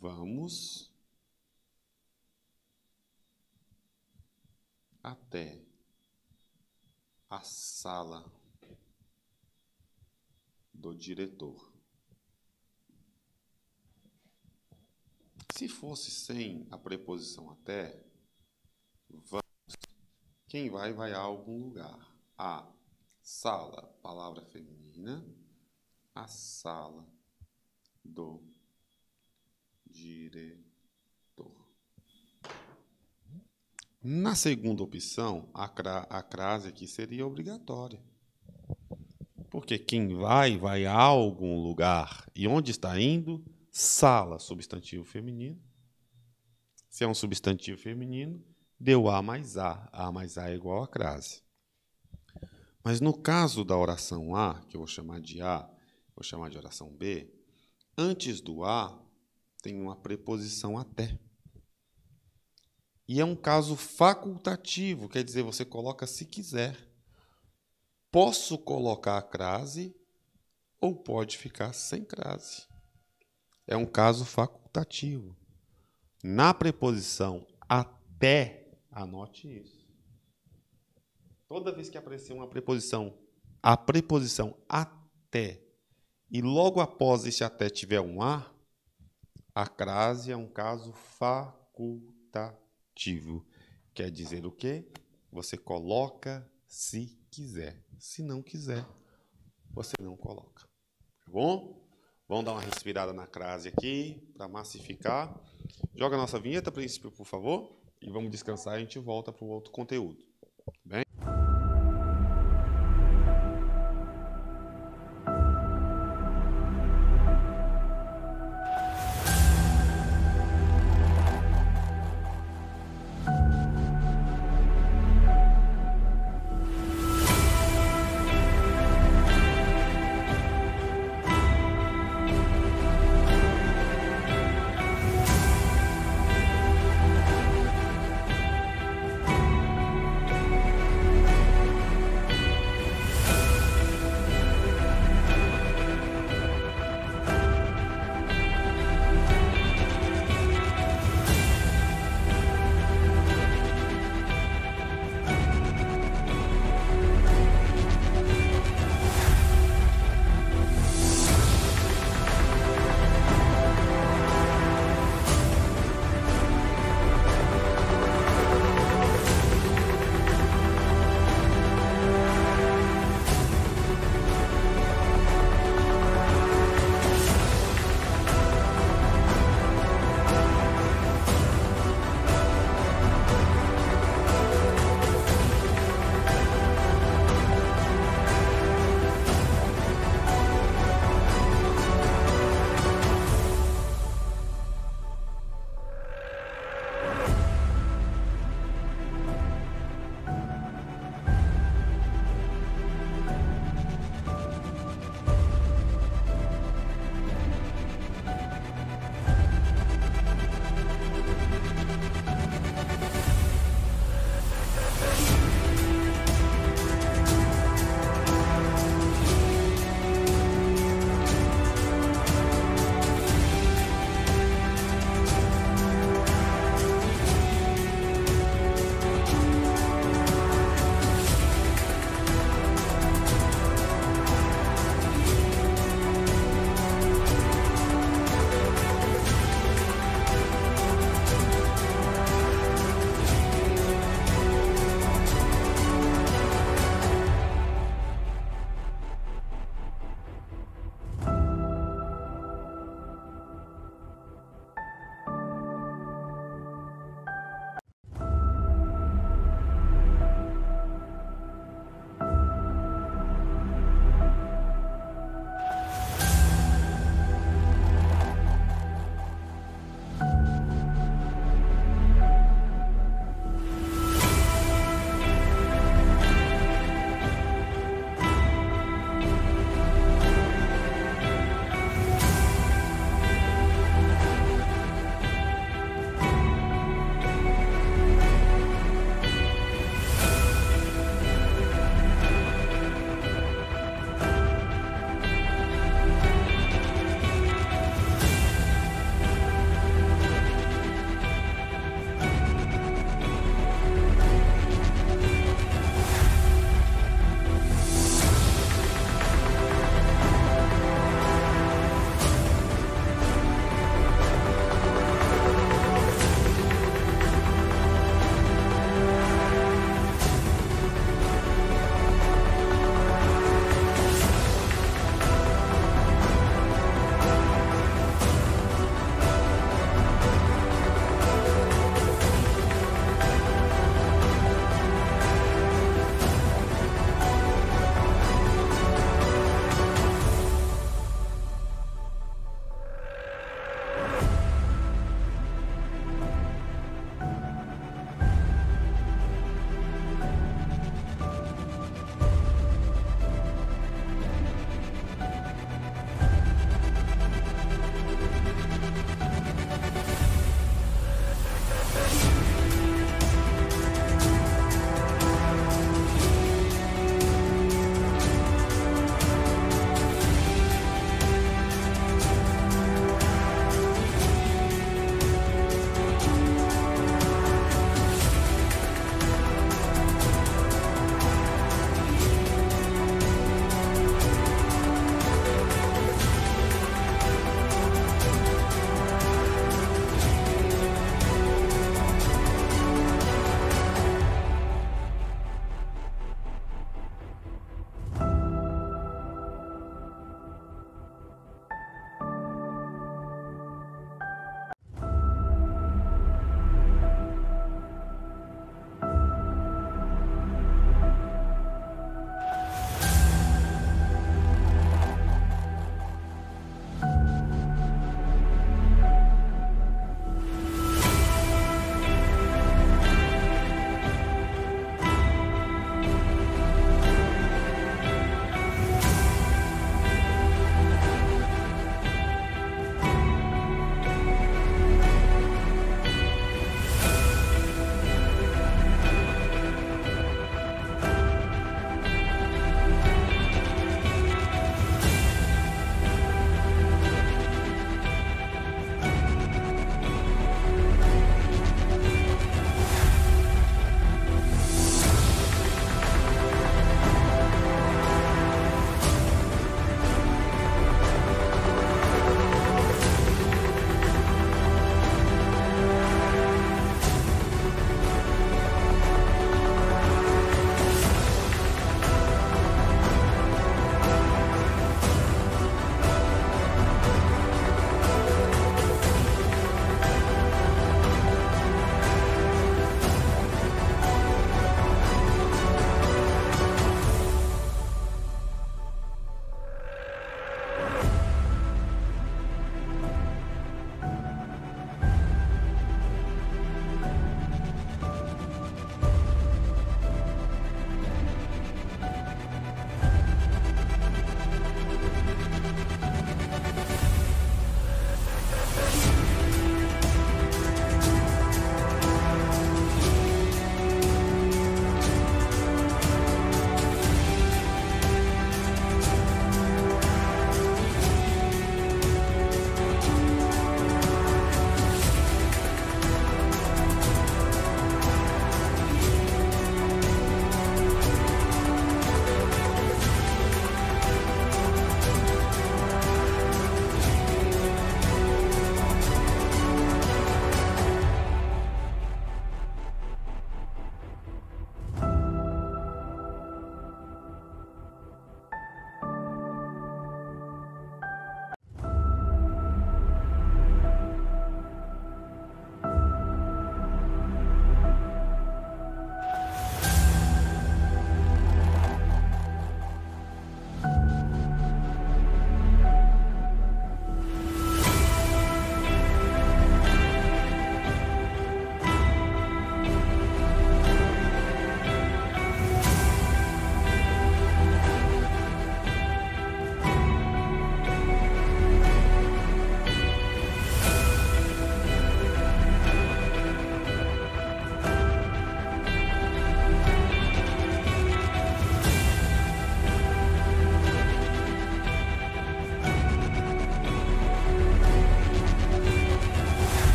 vamos até a sala do diretor. Se fosse sem a preposição até, vamos. Quem vai, vai a algum lugar. A sala, palavra feminina, a sala do diretor. Na segunda opção, a, a crase aqui seria obrigatória. Porque quem vai, vai a algum lugar. E onde está indo? Sala, substantivo feminino. Se é um substantivo feminino, deu A mais A. A mais A é igual a crase. Mas no caso da oração A, que eu vou chamar de A, vou chamar de oração B, antes do A tem uma preposição até. E é um caso facultativo, quer dizer, você coloca se quiser. Posso colocar a crase ou pode ficar sem crase. É um caso facultativo. Na preposição até, anote isso. Toda vez que aparecer uma preposição, a preposição até, e logo após esse até tiver um a, a crase é um caso facultativo ativo. Quer dizer o quê? Você coloca se quiser. Se não quiser, você não coloca. Tá bom? Vamos dar uma respirada na crase aqui para massificar. Joga a nossa vinheta, princípio, por favor. E vamos descansar e a gente volta para o outro conteúdo. Bem?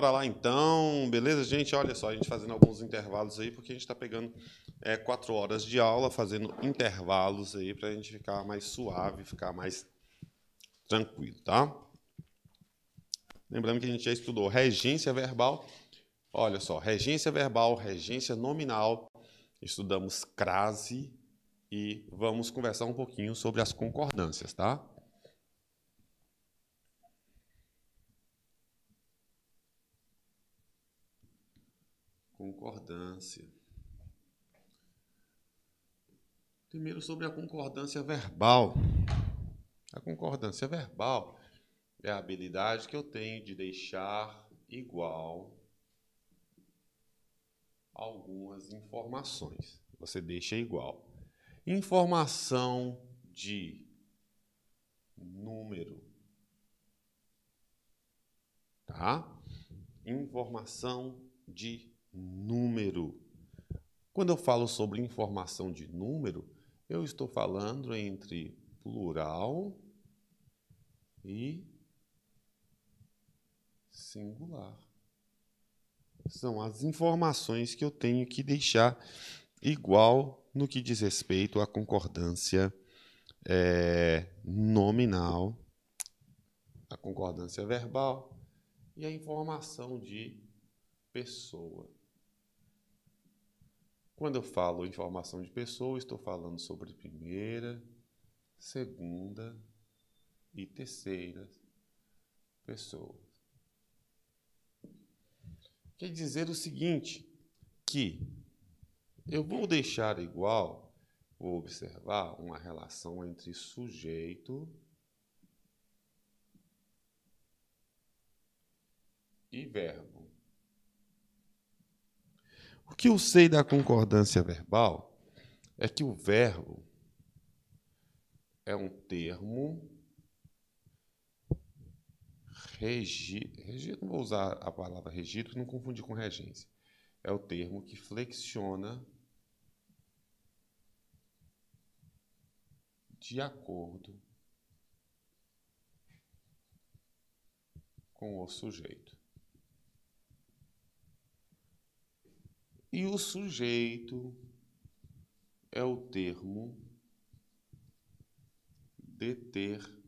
Bora lá então, beleza, gente? Olha só, a gente fazendo alguns intervalos aí, porque a gente está pegando é, quatro horas de aula, fazendo intervalos aí para a gente ficar mais suave, ficar mais tranquilo, tá? Lembrando que a gente já estudou regência verbal. Olha só, regência verbal, regência nominal. Estudamos crase e vamos conversar um pouquinho sobre as concordâncias, tá? Concordância. Primeiro sobre a concordância verbal. A concordância verbal é a habilidade que eu tenho de deixar igual algumas informações. Você deixa igual. Informação de número. Tá? Informação de número. Quando eu falo sobre informação de número, eu estou falando entre plural e singular. São as informações que eu tenho que deixar igual no que diz respeito à concordância é, nominal, a concordância verbal e a informação de pessoa. Quando eu falo informação de pessoa, estou falando sobre primeira, segunda e terceira pessoa. Quer dizer o seguinte, que eu vou deixar igual, vou observar uma relação entre sujeito e verbo. O que eu sei da concordância verbal é que o verbo é um termo regido, regido, não vou usar a palavra regido, não confundir com regência. É o termo que flexiona de acordo com o sujeito. E o sujeito é o termo determinante.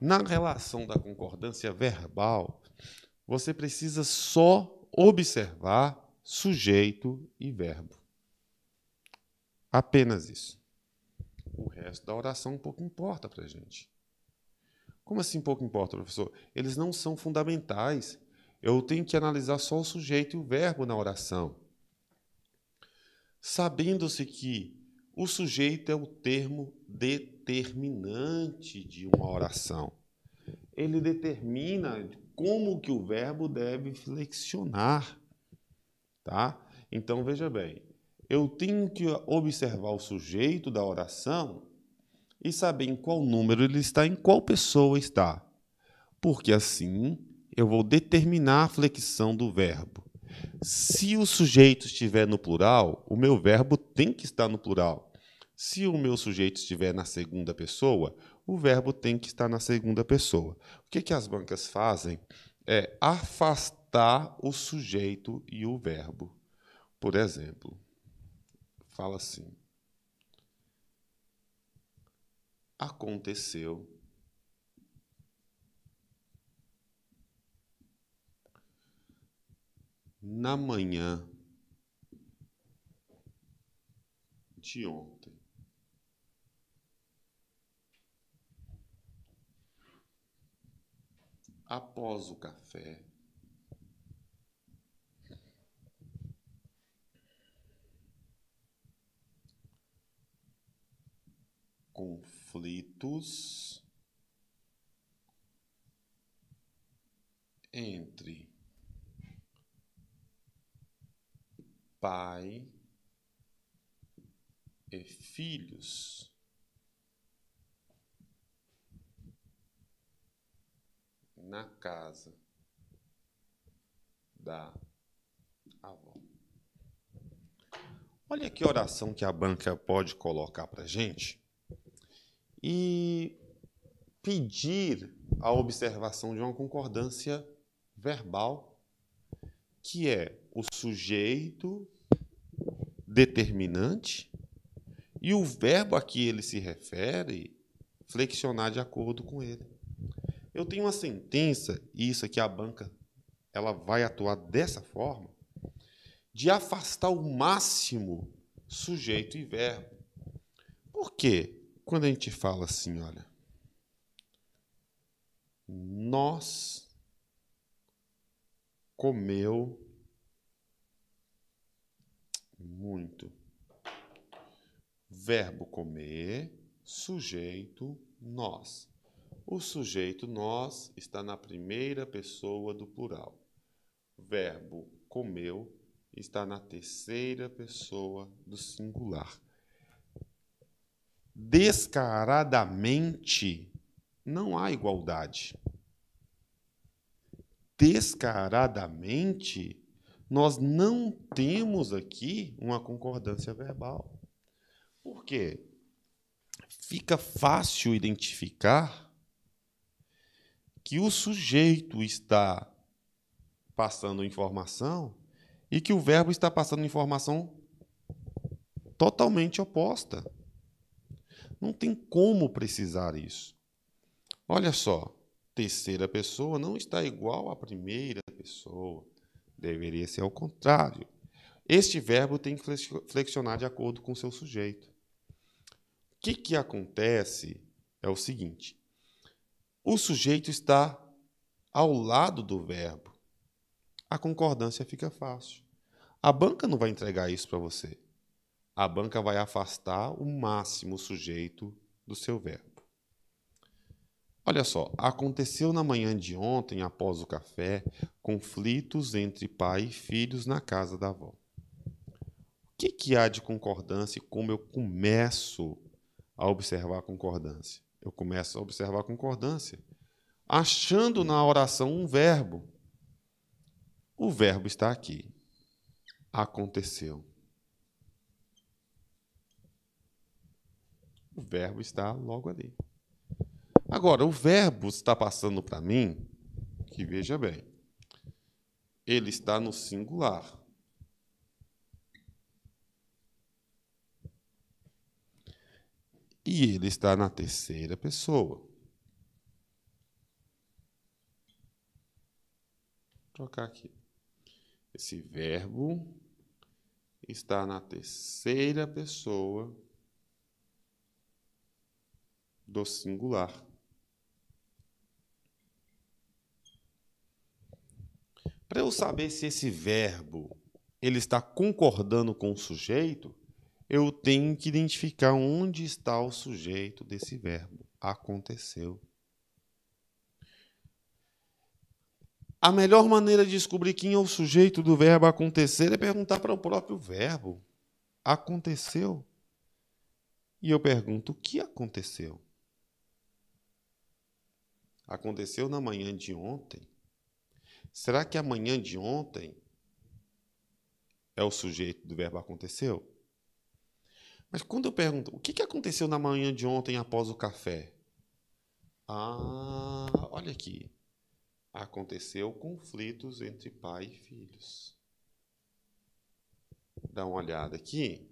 Na relação da concordância verbal, você precisa só observar sujeito e verbo. Apenas isso. O resto da oração pouco importa para a gente. Como assim pouco importa, professor? Eles não são fundamentais. Eu tenho que analisar só o sujeito e o verbo na oração. Sabendo-se que o sujeito é o termo determinante de uma oração. Ele determina como que o verbo deve flexionar, tá? Então veja bem, eu tenho que observar o sujeito da oração e saber em qual número ele está, em qual pessoa está. Porque assim eu vou determinar a flexão do verbo. Se o sujeito estiver no plural, o meu verbo tem que estar no plural. Se o meu sujeito estiver na segunda pessoa, o verbo tem que estar na segunda pessoa. O que, que as bancas fazem? É afastar o sujeito e o verbo. Por exemplo, fala assim: aconteceu. Na manhã de ontem. Após o café, com conflitos entre pai e filhos. Na casa da avó. Olha que oração que a banca pode colocar para gente e pedir a observação de uma concordância verbal, que é o sujeito determinante e o verbo a que ele se refere flexionar de acordo com ele. Eu tenho uma sentença, e isso aqui a banca ela vai atuar dessa forma, de afastar o máximo sujeito e verbo. Por quê? Quando a gente fala assim, olha, nós comeu muito. Verbo comer, sujeito nós. O sujeito nós está na primeira pessoa do plural. Verbo comeu está na terceira pessoa do singular. Descaradamente não há igualdade. Descaradamente, nós não temos aqui uma concordância verbal. Por quê? Fica fácil identificar que o sujeito está passando informação e que o verbo está passando informação totalmente oposta. Não tem como precisar isso. Olha só, terceira pessoa não está igual à primeira pessoa. Deveria ser ao contrário. Este verbo tem que flexionar de acordo com o seu sujeito. O que, que acontece é o seguinte: o sujeito está ao lado do verbo. A concordância fica fácil. A banca não vai entregar isso para você. A banca vai afastar o máximo sujeito do seu verbo. Olha só, aconteceu na manhã de ontem, após o café, conflitos entre pai e filhos na casa da avó. O que, que há de concordância e como eu começo a observar a concordância? Eu começo a observar a concordância achando na oração um verbo. O verbo está aqui. Aconteceu. O verbo está logo ali. Agora, o verbo está passando para mim, que veja bem, ele está no singular. E ele está na terceira pessoa. Vou trocar aqui. Esse verbo está na terceira pessoa do singular. Para eu saber se esse verbo ele está concordando com o sujeito, eu tenho que identificar onde está o sujeito desse verbo. Aconteceu. A melhor maneira de descobrir quem é o sujeito do verbo acontecer é perguntar para o próprio verbo. Aconteceu? E eu pergunto: o que aconteceu? Aconteceu na manhã de ontem? Será que amanhã de ontem é o sujeito do verbo aconteceu? Mas quando eu pergunto, o que aconteceu na manhã de ontem após o café? Ah, olha aqui. Aconteceu conflitos entre pai e filhos. Dá uma olhada aqui.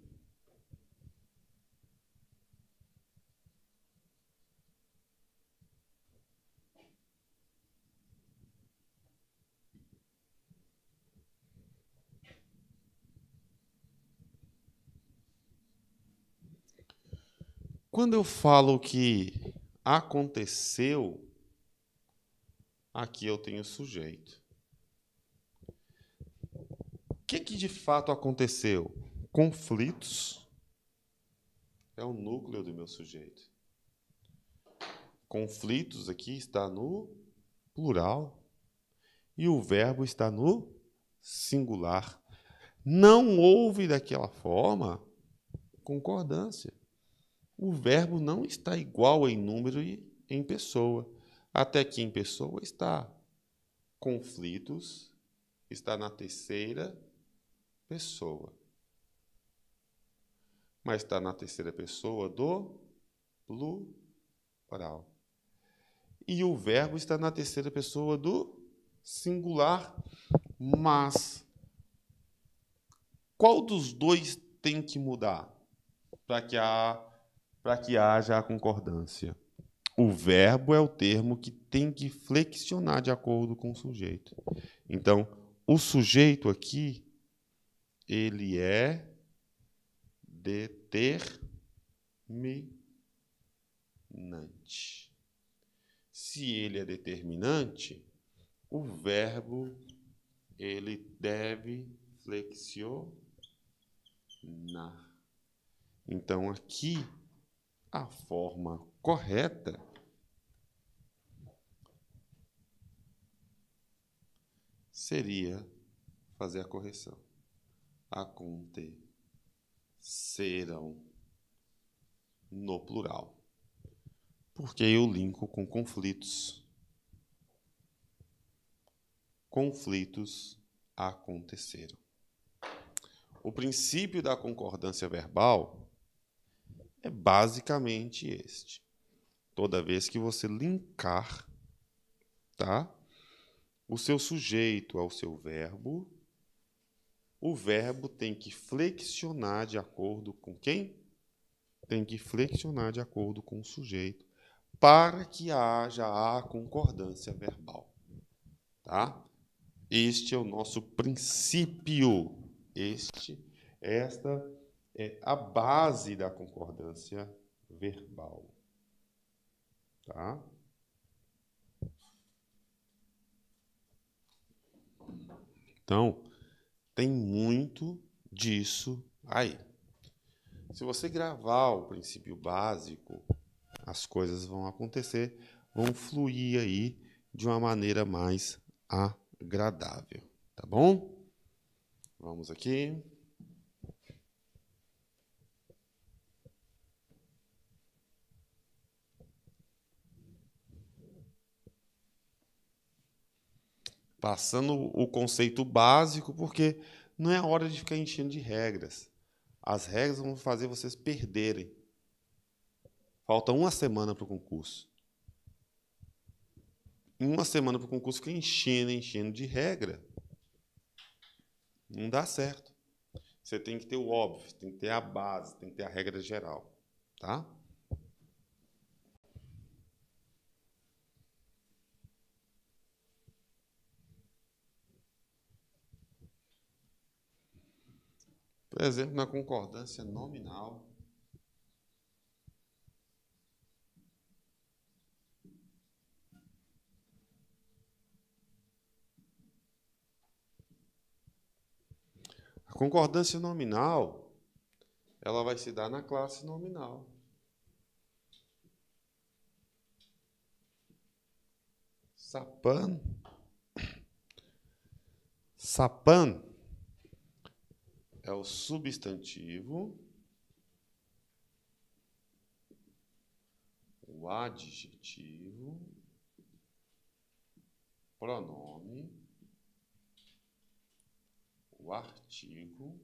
Quando eu falo que aconteceu, aqui eu tenho sujeito. O que, que de fato aconteceu? Conflitos é o núcleo do meu sujeito. Conflitos aqui está no plural e o verbo está no singular. Não houve daquela forma concordância o verbo não está igual em número e em pessoa. Até que em pessoa está conflitos, está na terceira pessoa. Mas está na terceira pessoa do plural. e o verbo está na terceira pessoa do singular, mas qual dos dois tem que mudar para que, para que haja a concordância? O verbo é o termo que tem que flexionar de acordo com o sujeito. Então, o sujeito aqui, ele é determinante. Se ele é determinante, o verbo ele deve flexionar. Então aqui a forma correta seria fazer a correção. Acontecerão no plural. Porque eu linko com conflitos. Conflitos aconteceram. O princípio da concordância verbal é basicamente este. Toda vez que você linkar, tá? O seu sujeito ao seu verbo, o verbo tem que flexionar de acordo com quem? Tem que flexionar de acordo com o sujeito para que haja a concordância verbal, tá? Este é o nosso princípio. Este, esta é a base da concordância verbal. Tá? Então, tem muito disso aí. Se você gravar o princípio básico, as coisas vão acontecer, vão fluir aí de uma maneira mais agradável, tá bom? Vamos aqui. Passando o conceito básico, porque não é hora de ficar enchendo de regras. As regras vão fazer vocês perderem. Falta uma semana para o concurso. Uma semana para o concurso, fica enchendo, enchendo de regra. Não dá certo. Você tem que ter o óbvio, tem que ter a base, tem que ter a regra geral. Tá? Por exemplo, na concordância nominal, a concordância nominal ela vai se dar na classe nominal. Sapan. Sapan é o substantivo, o adjetivo, pronome, o artigo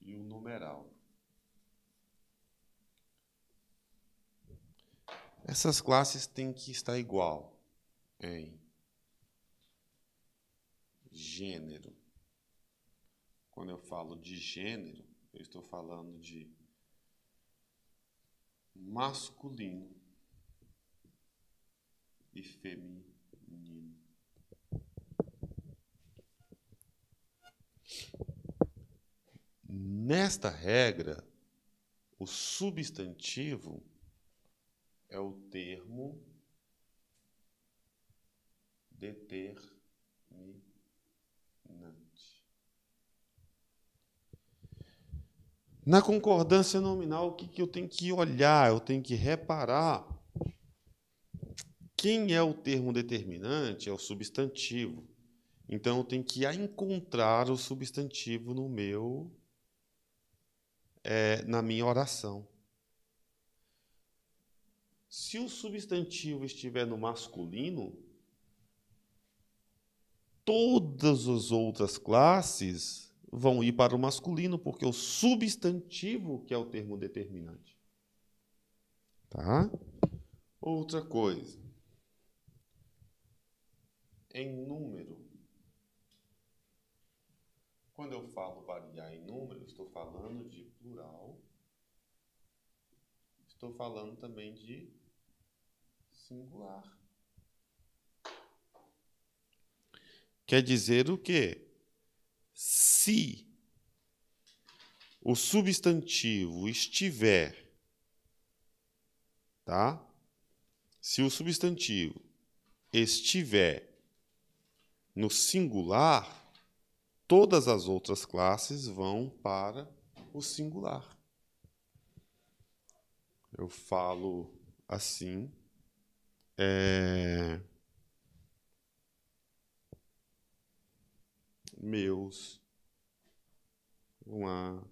e o numeral. Essas classes têm que estar igual em gênero, quando eu falo de gênero, eu estou falando de masculino e feminino. Nesta regra, o substantivo é o termo determinante. Na concordância nominal, o que, que eu tenho que olhar? Eu tenho que reparar quem é o termo determinante? É o substantivo. Então, eu tenho que encontrar o substantivo no meu, é, na minha oração. Se o substantivo estiver no masculino, todas as outras classes vão ir para o masculino, porque o substantivo que é o termo determinante. Tá? Outra coisa. Em número. Quando eu falo variar em número, estou falando de plural. Estou falando também de singular. Quer dizer o quê? Se o substantivo estiver, tá? Se o substantivo estiver no singular, todas as outras classes vão para o singular. Eu falo assim. É... Meus. Uma,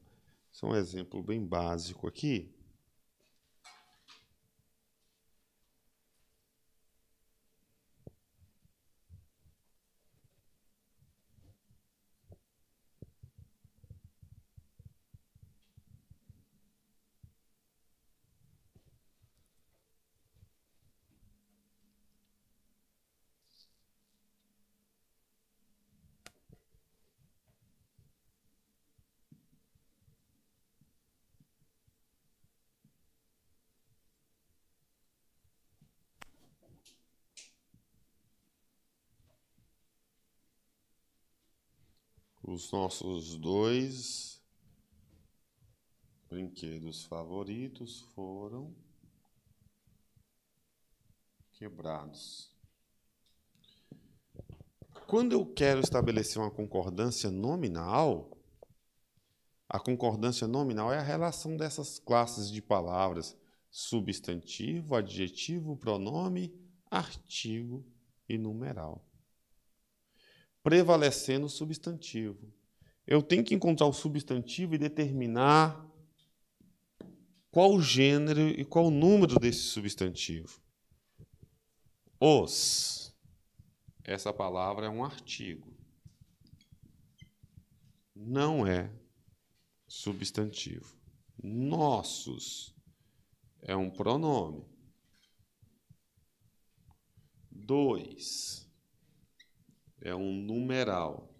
só um exemplo bem básico aqui. Os nossos dois brinquedos favoritos foram quebrados. Quando eu quero estabelecer uma concordância nominal, a concordância nominal é a relação dessas classes de palavras: substantivo, adjetivo, pronome, artigo e numeral prevalecendo o substantivo. Eu tenho que encontrar o substantivo e determinar qual o gênero e qual o número desse substantivo. Os. Essa palavra é um artigo. Não é substantivo. Nossos é um pronome. Dois é um numeral.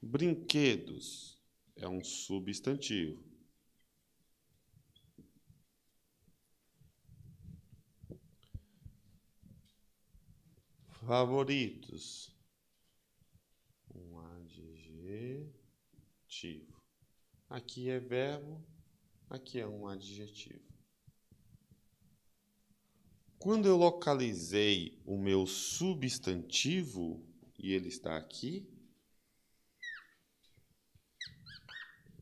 Brinquedos é um substantivo. Favoritos, um adjetivo. Aqui é verbo, aqui é um adjetivo. Quando eu localizei o meu substantivo, e ele está aqui,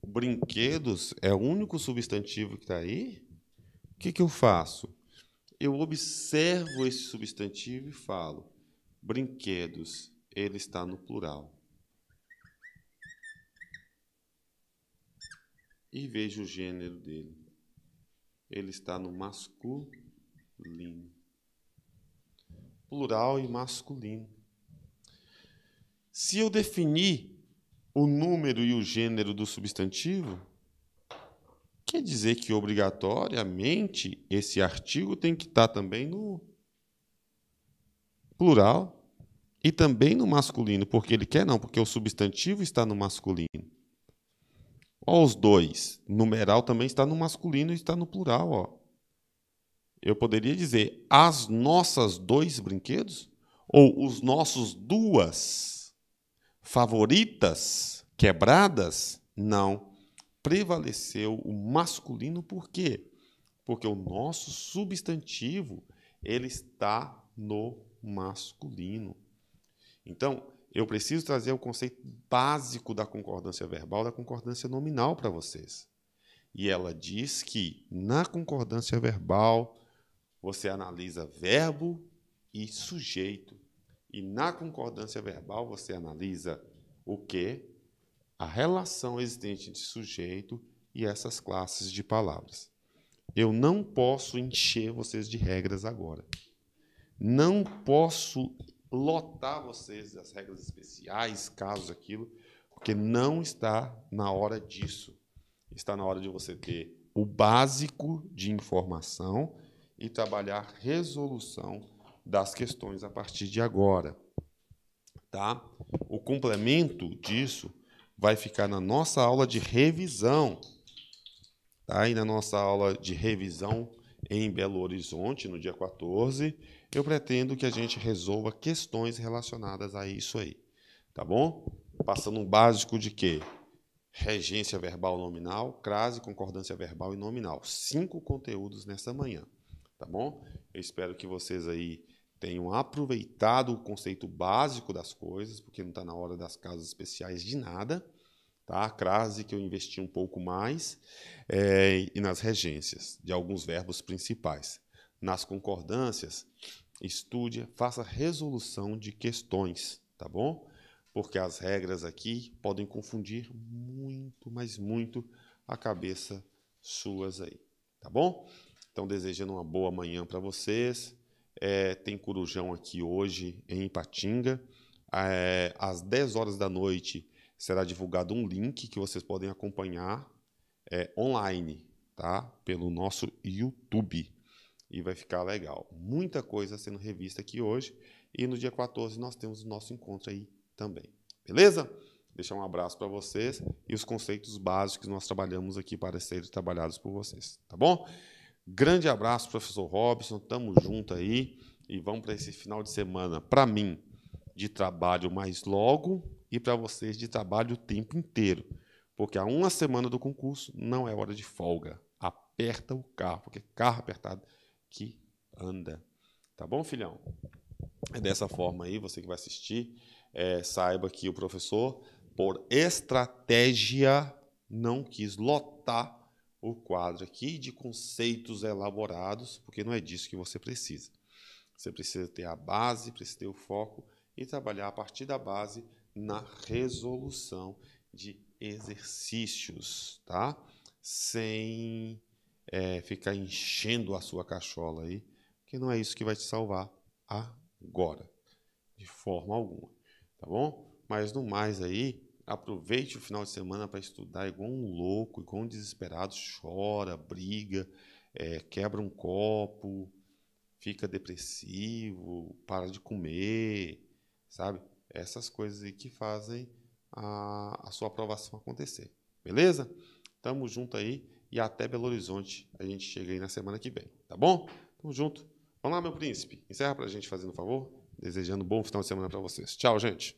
brinquedos é o único substantivo que está aí, o que, que eu faço? Eu observo esse substantivo e falo: brinquedos, ele está no plural. E vejo o gênero dele. Ele está no masculino plural e masculino. Se eu definir o número e o gênero do substantivo, quer dizer que obrigatoriamente esse artigo tem que estar também no plural e também no masculino, porque ele quer não, porque o substantivo está no masculino. Ó, os dois, numeral também está no masculino e está no plural, ó eu poderia dizer as nossas dois brinquedos ou os nossos duas favoritas quebradas? Não. Prevaleceu o masculino por quê? Porque o nosso substantivo ele está no masculino. Então, eu preciso trazer o conceito básico da concordância verbal, da concordância nominal para vocês. E ela diz que na concordância verbal, você analisa verbo e sujeito. E na concordância verbal você analisa o que? A relação existente entre sujeito e essas classes de palavras. Eu não posso encher vocês de regras agora. Não posso lotar vocês das regras especiais, casos, aquilo, porque não está na hora disso. Está na hora de você ter o básico de informação e trabalhar resolução das questões a partir de agora. Tá? O complemento disso vai ficar na nossa aula de revisão. Tá? E na nossa aula de revisão em Belo Horizonte, no dia 14, eu pretendo que a gente resolva questões relacionadas a isso aí. Tá bom? Passando um básico de quê? Regência verbal nominal, crase, concordância verbal e nominal. Cinco conteúdos nessa manhã. Tá bom? Eu espero que vocês aí tenham aproveitado o conceito básico das coisas, porque não está na hora das casas especiais de nada. Tá? A crase que eu investi um pouco mais é, e nas regências de alguns verbos principais. Nas concordâncias, estude, faça resolução de questões, tá bom? Porque as regras aqui podem confundir muito, mas muito a cabeça suas aí, tá bom? Então, desejando uma boa manhã para vocês. É, tem Corujão aqui hoje em Ipatinga. É, às 10 horas da noite será divulgado um link que vocês podem acompanhar é, online, tá? Pelo nosso YouTube. E vai ficar legal. Muita coisa sendo revista aqui hoje. E no dia 14 nós temos o nosso encontro aí também. Beleza? Deixar um abraço para vocês e os conceitos básicos que nós trabalhamos aqui para serem trabalhados por vocês. Tá bom? Grande abraço, professor Robson. Tamo junto aí. E vamos para esse final de semana, para mim, de trabalho mais logo e para vocês de trabalho o tempo inteiro. Porque a uma semana do concurso não é hora de folga. Aperta o carro, porque carro apertado que anda. Tá bom, filhão? É dessa forma aí, você que vai assistir, é, saiba que o professor, por estratégia, não quis lotar o quadro aqui de conceitos elaborados, porque não é disso que você precisa. Você precisa ter a base, precisa ter o foco e trabalhar a partir da base na resolução de exercícios, tá? Sem é, ficar enchendo a sua cachola aí, que não é isso que vai te salvar agora, de forma alguma, tá bom? Mas no mais aí, aproveite o final de semana para estudar igual um louco, igual um desesperado, chora, briga, é, quebra um copo, fica depressivo, para de comer, sabe? Essas coisas aí que fazem a, a sua aprovação acontecer. Beleza? Tamo junto aí e até Belo Horizonte. A gente chega aí na semana que vem, tá bom? Tamo junto. Vamos lá, meu príncipe. Encerra pra gente fazendo um favor. Desejando um bom final de semana para vocês. Tchau, gente.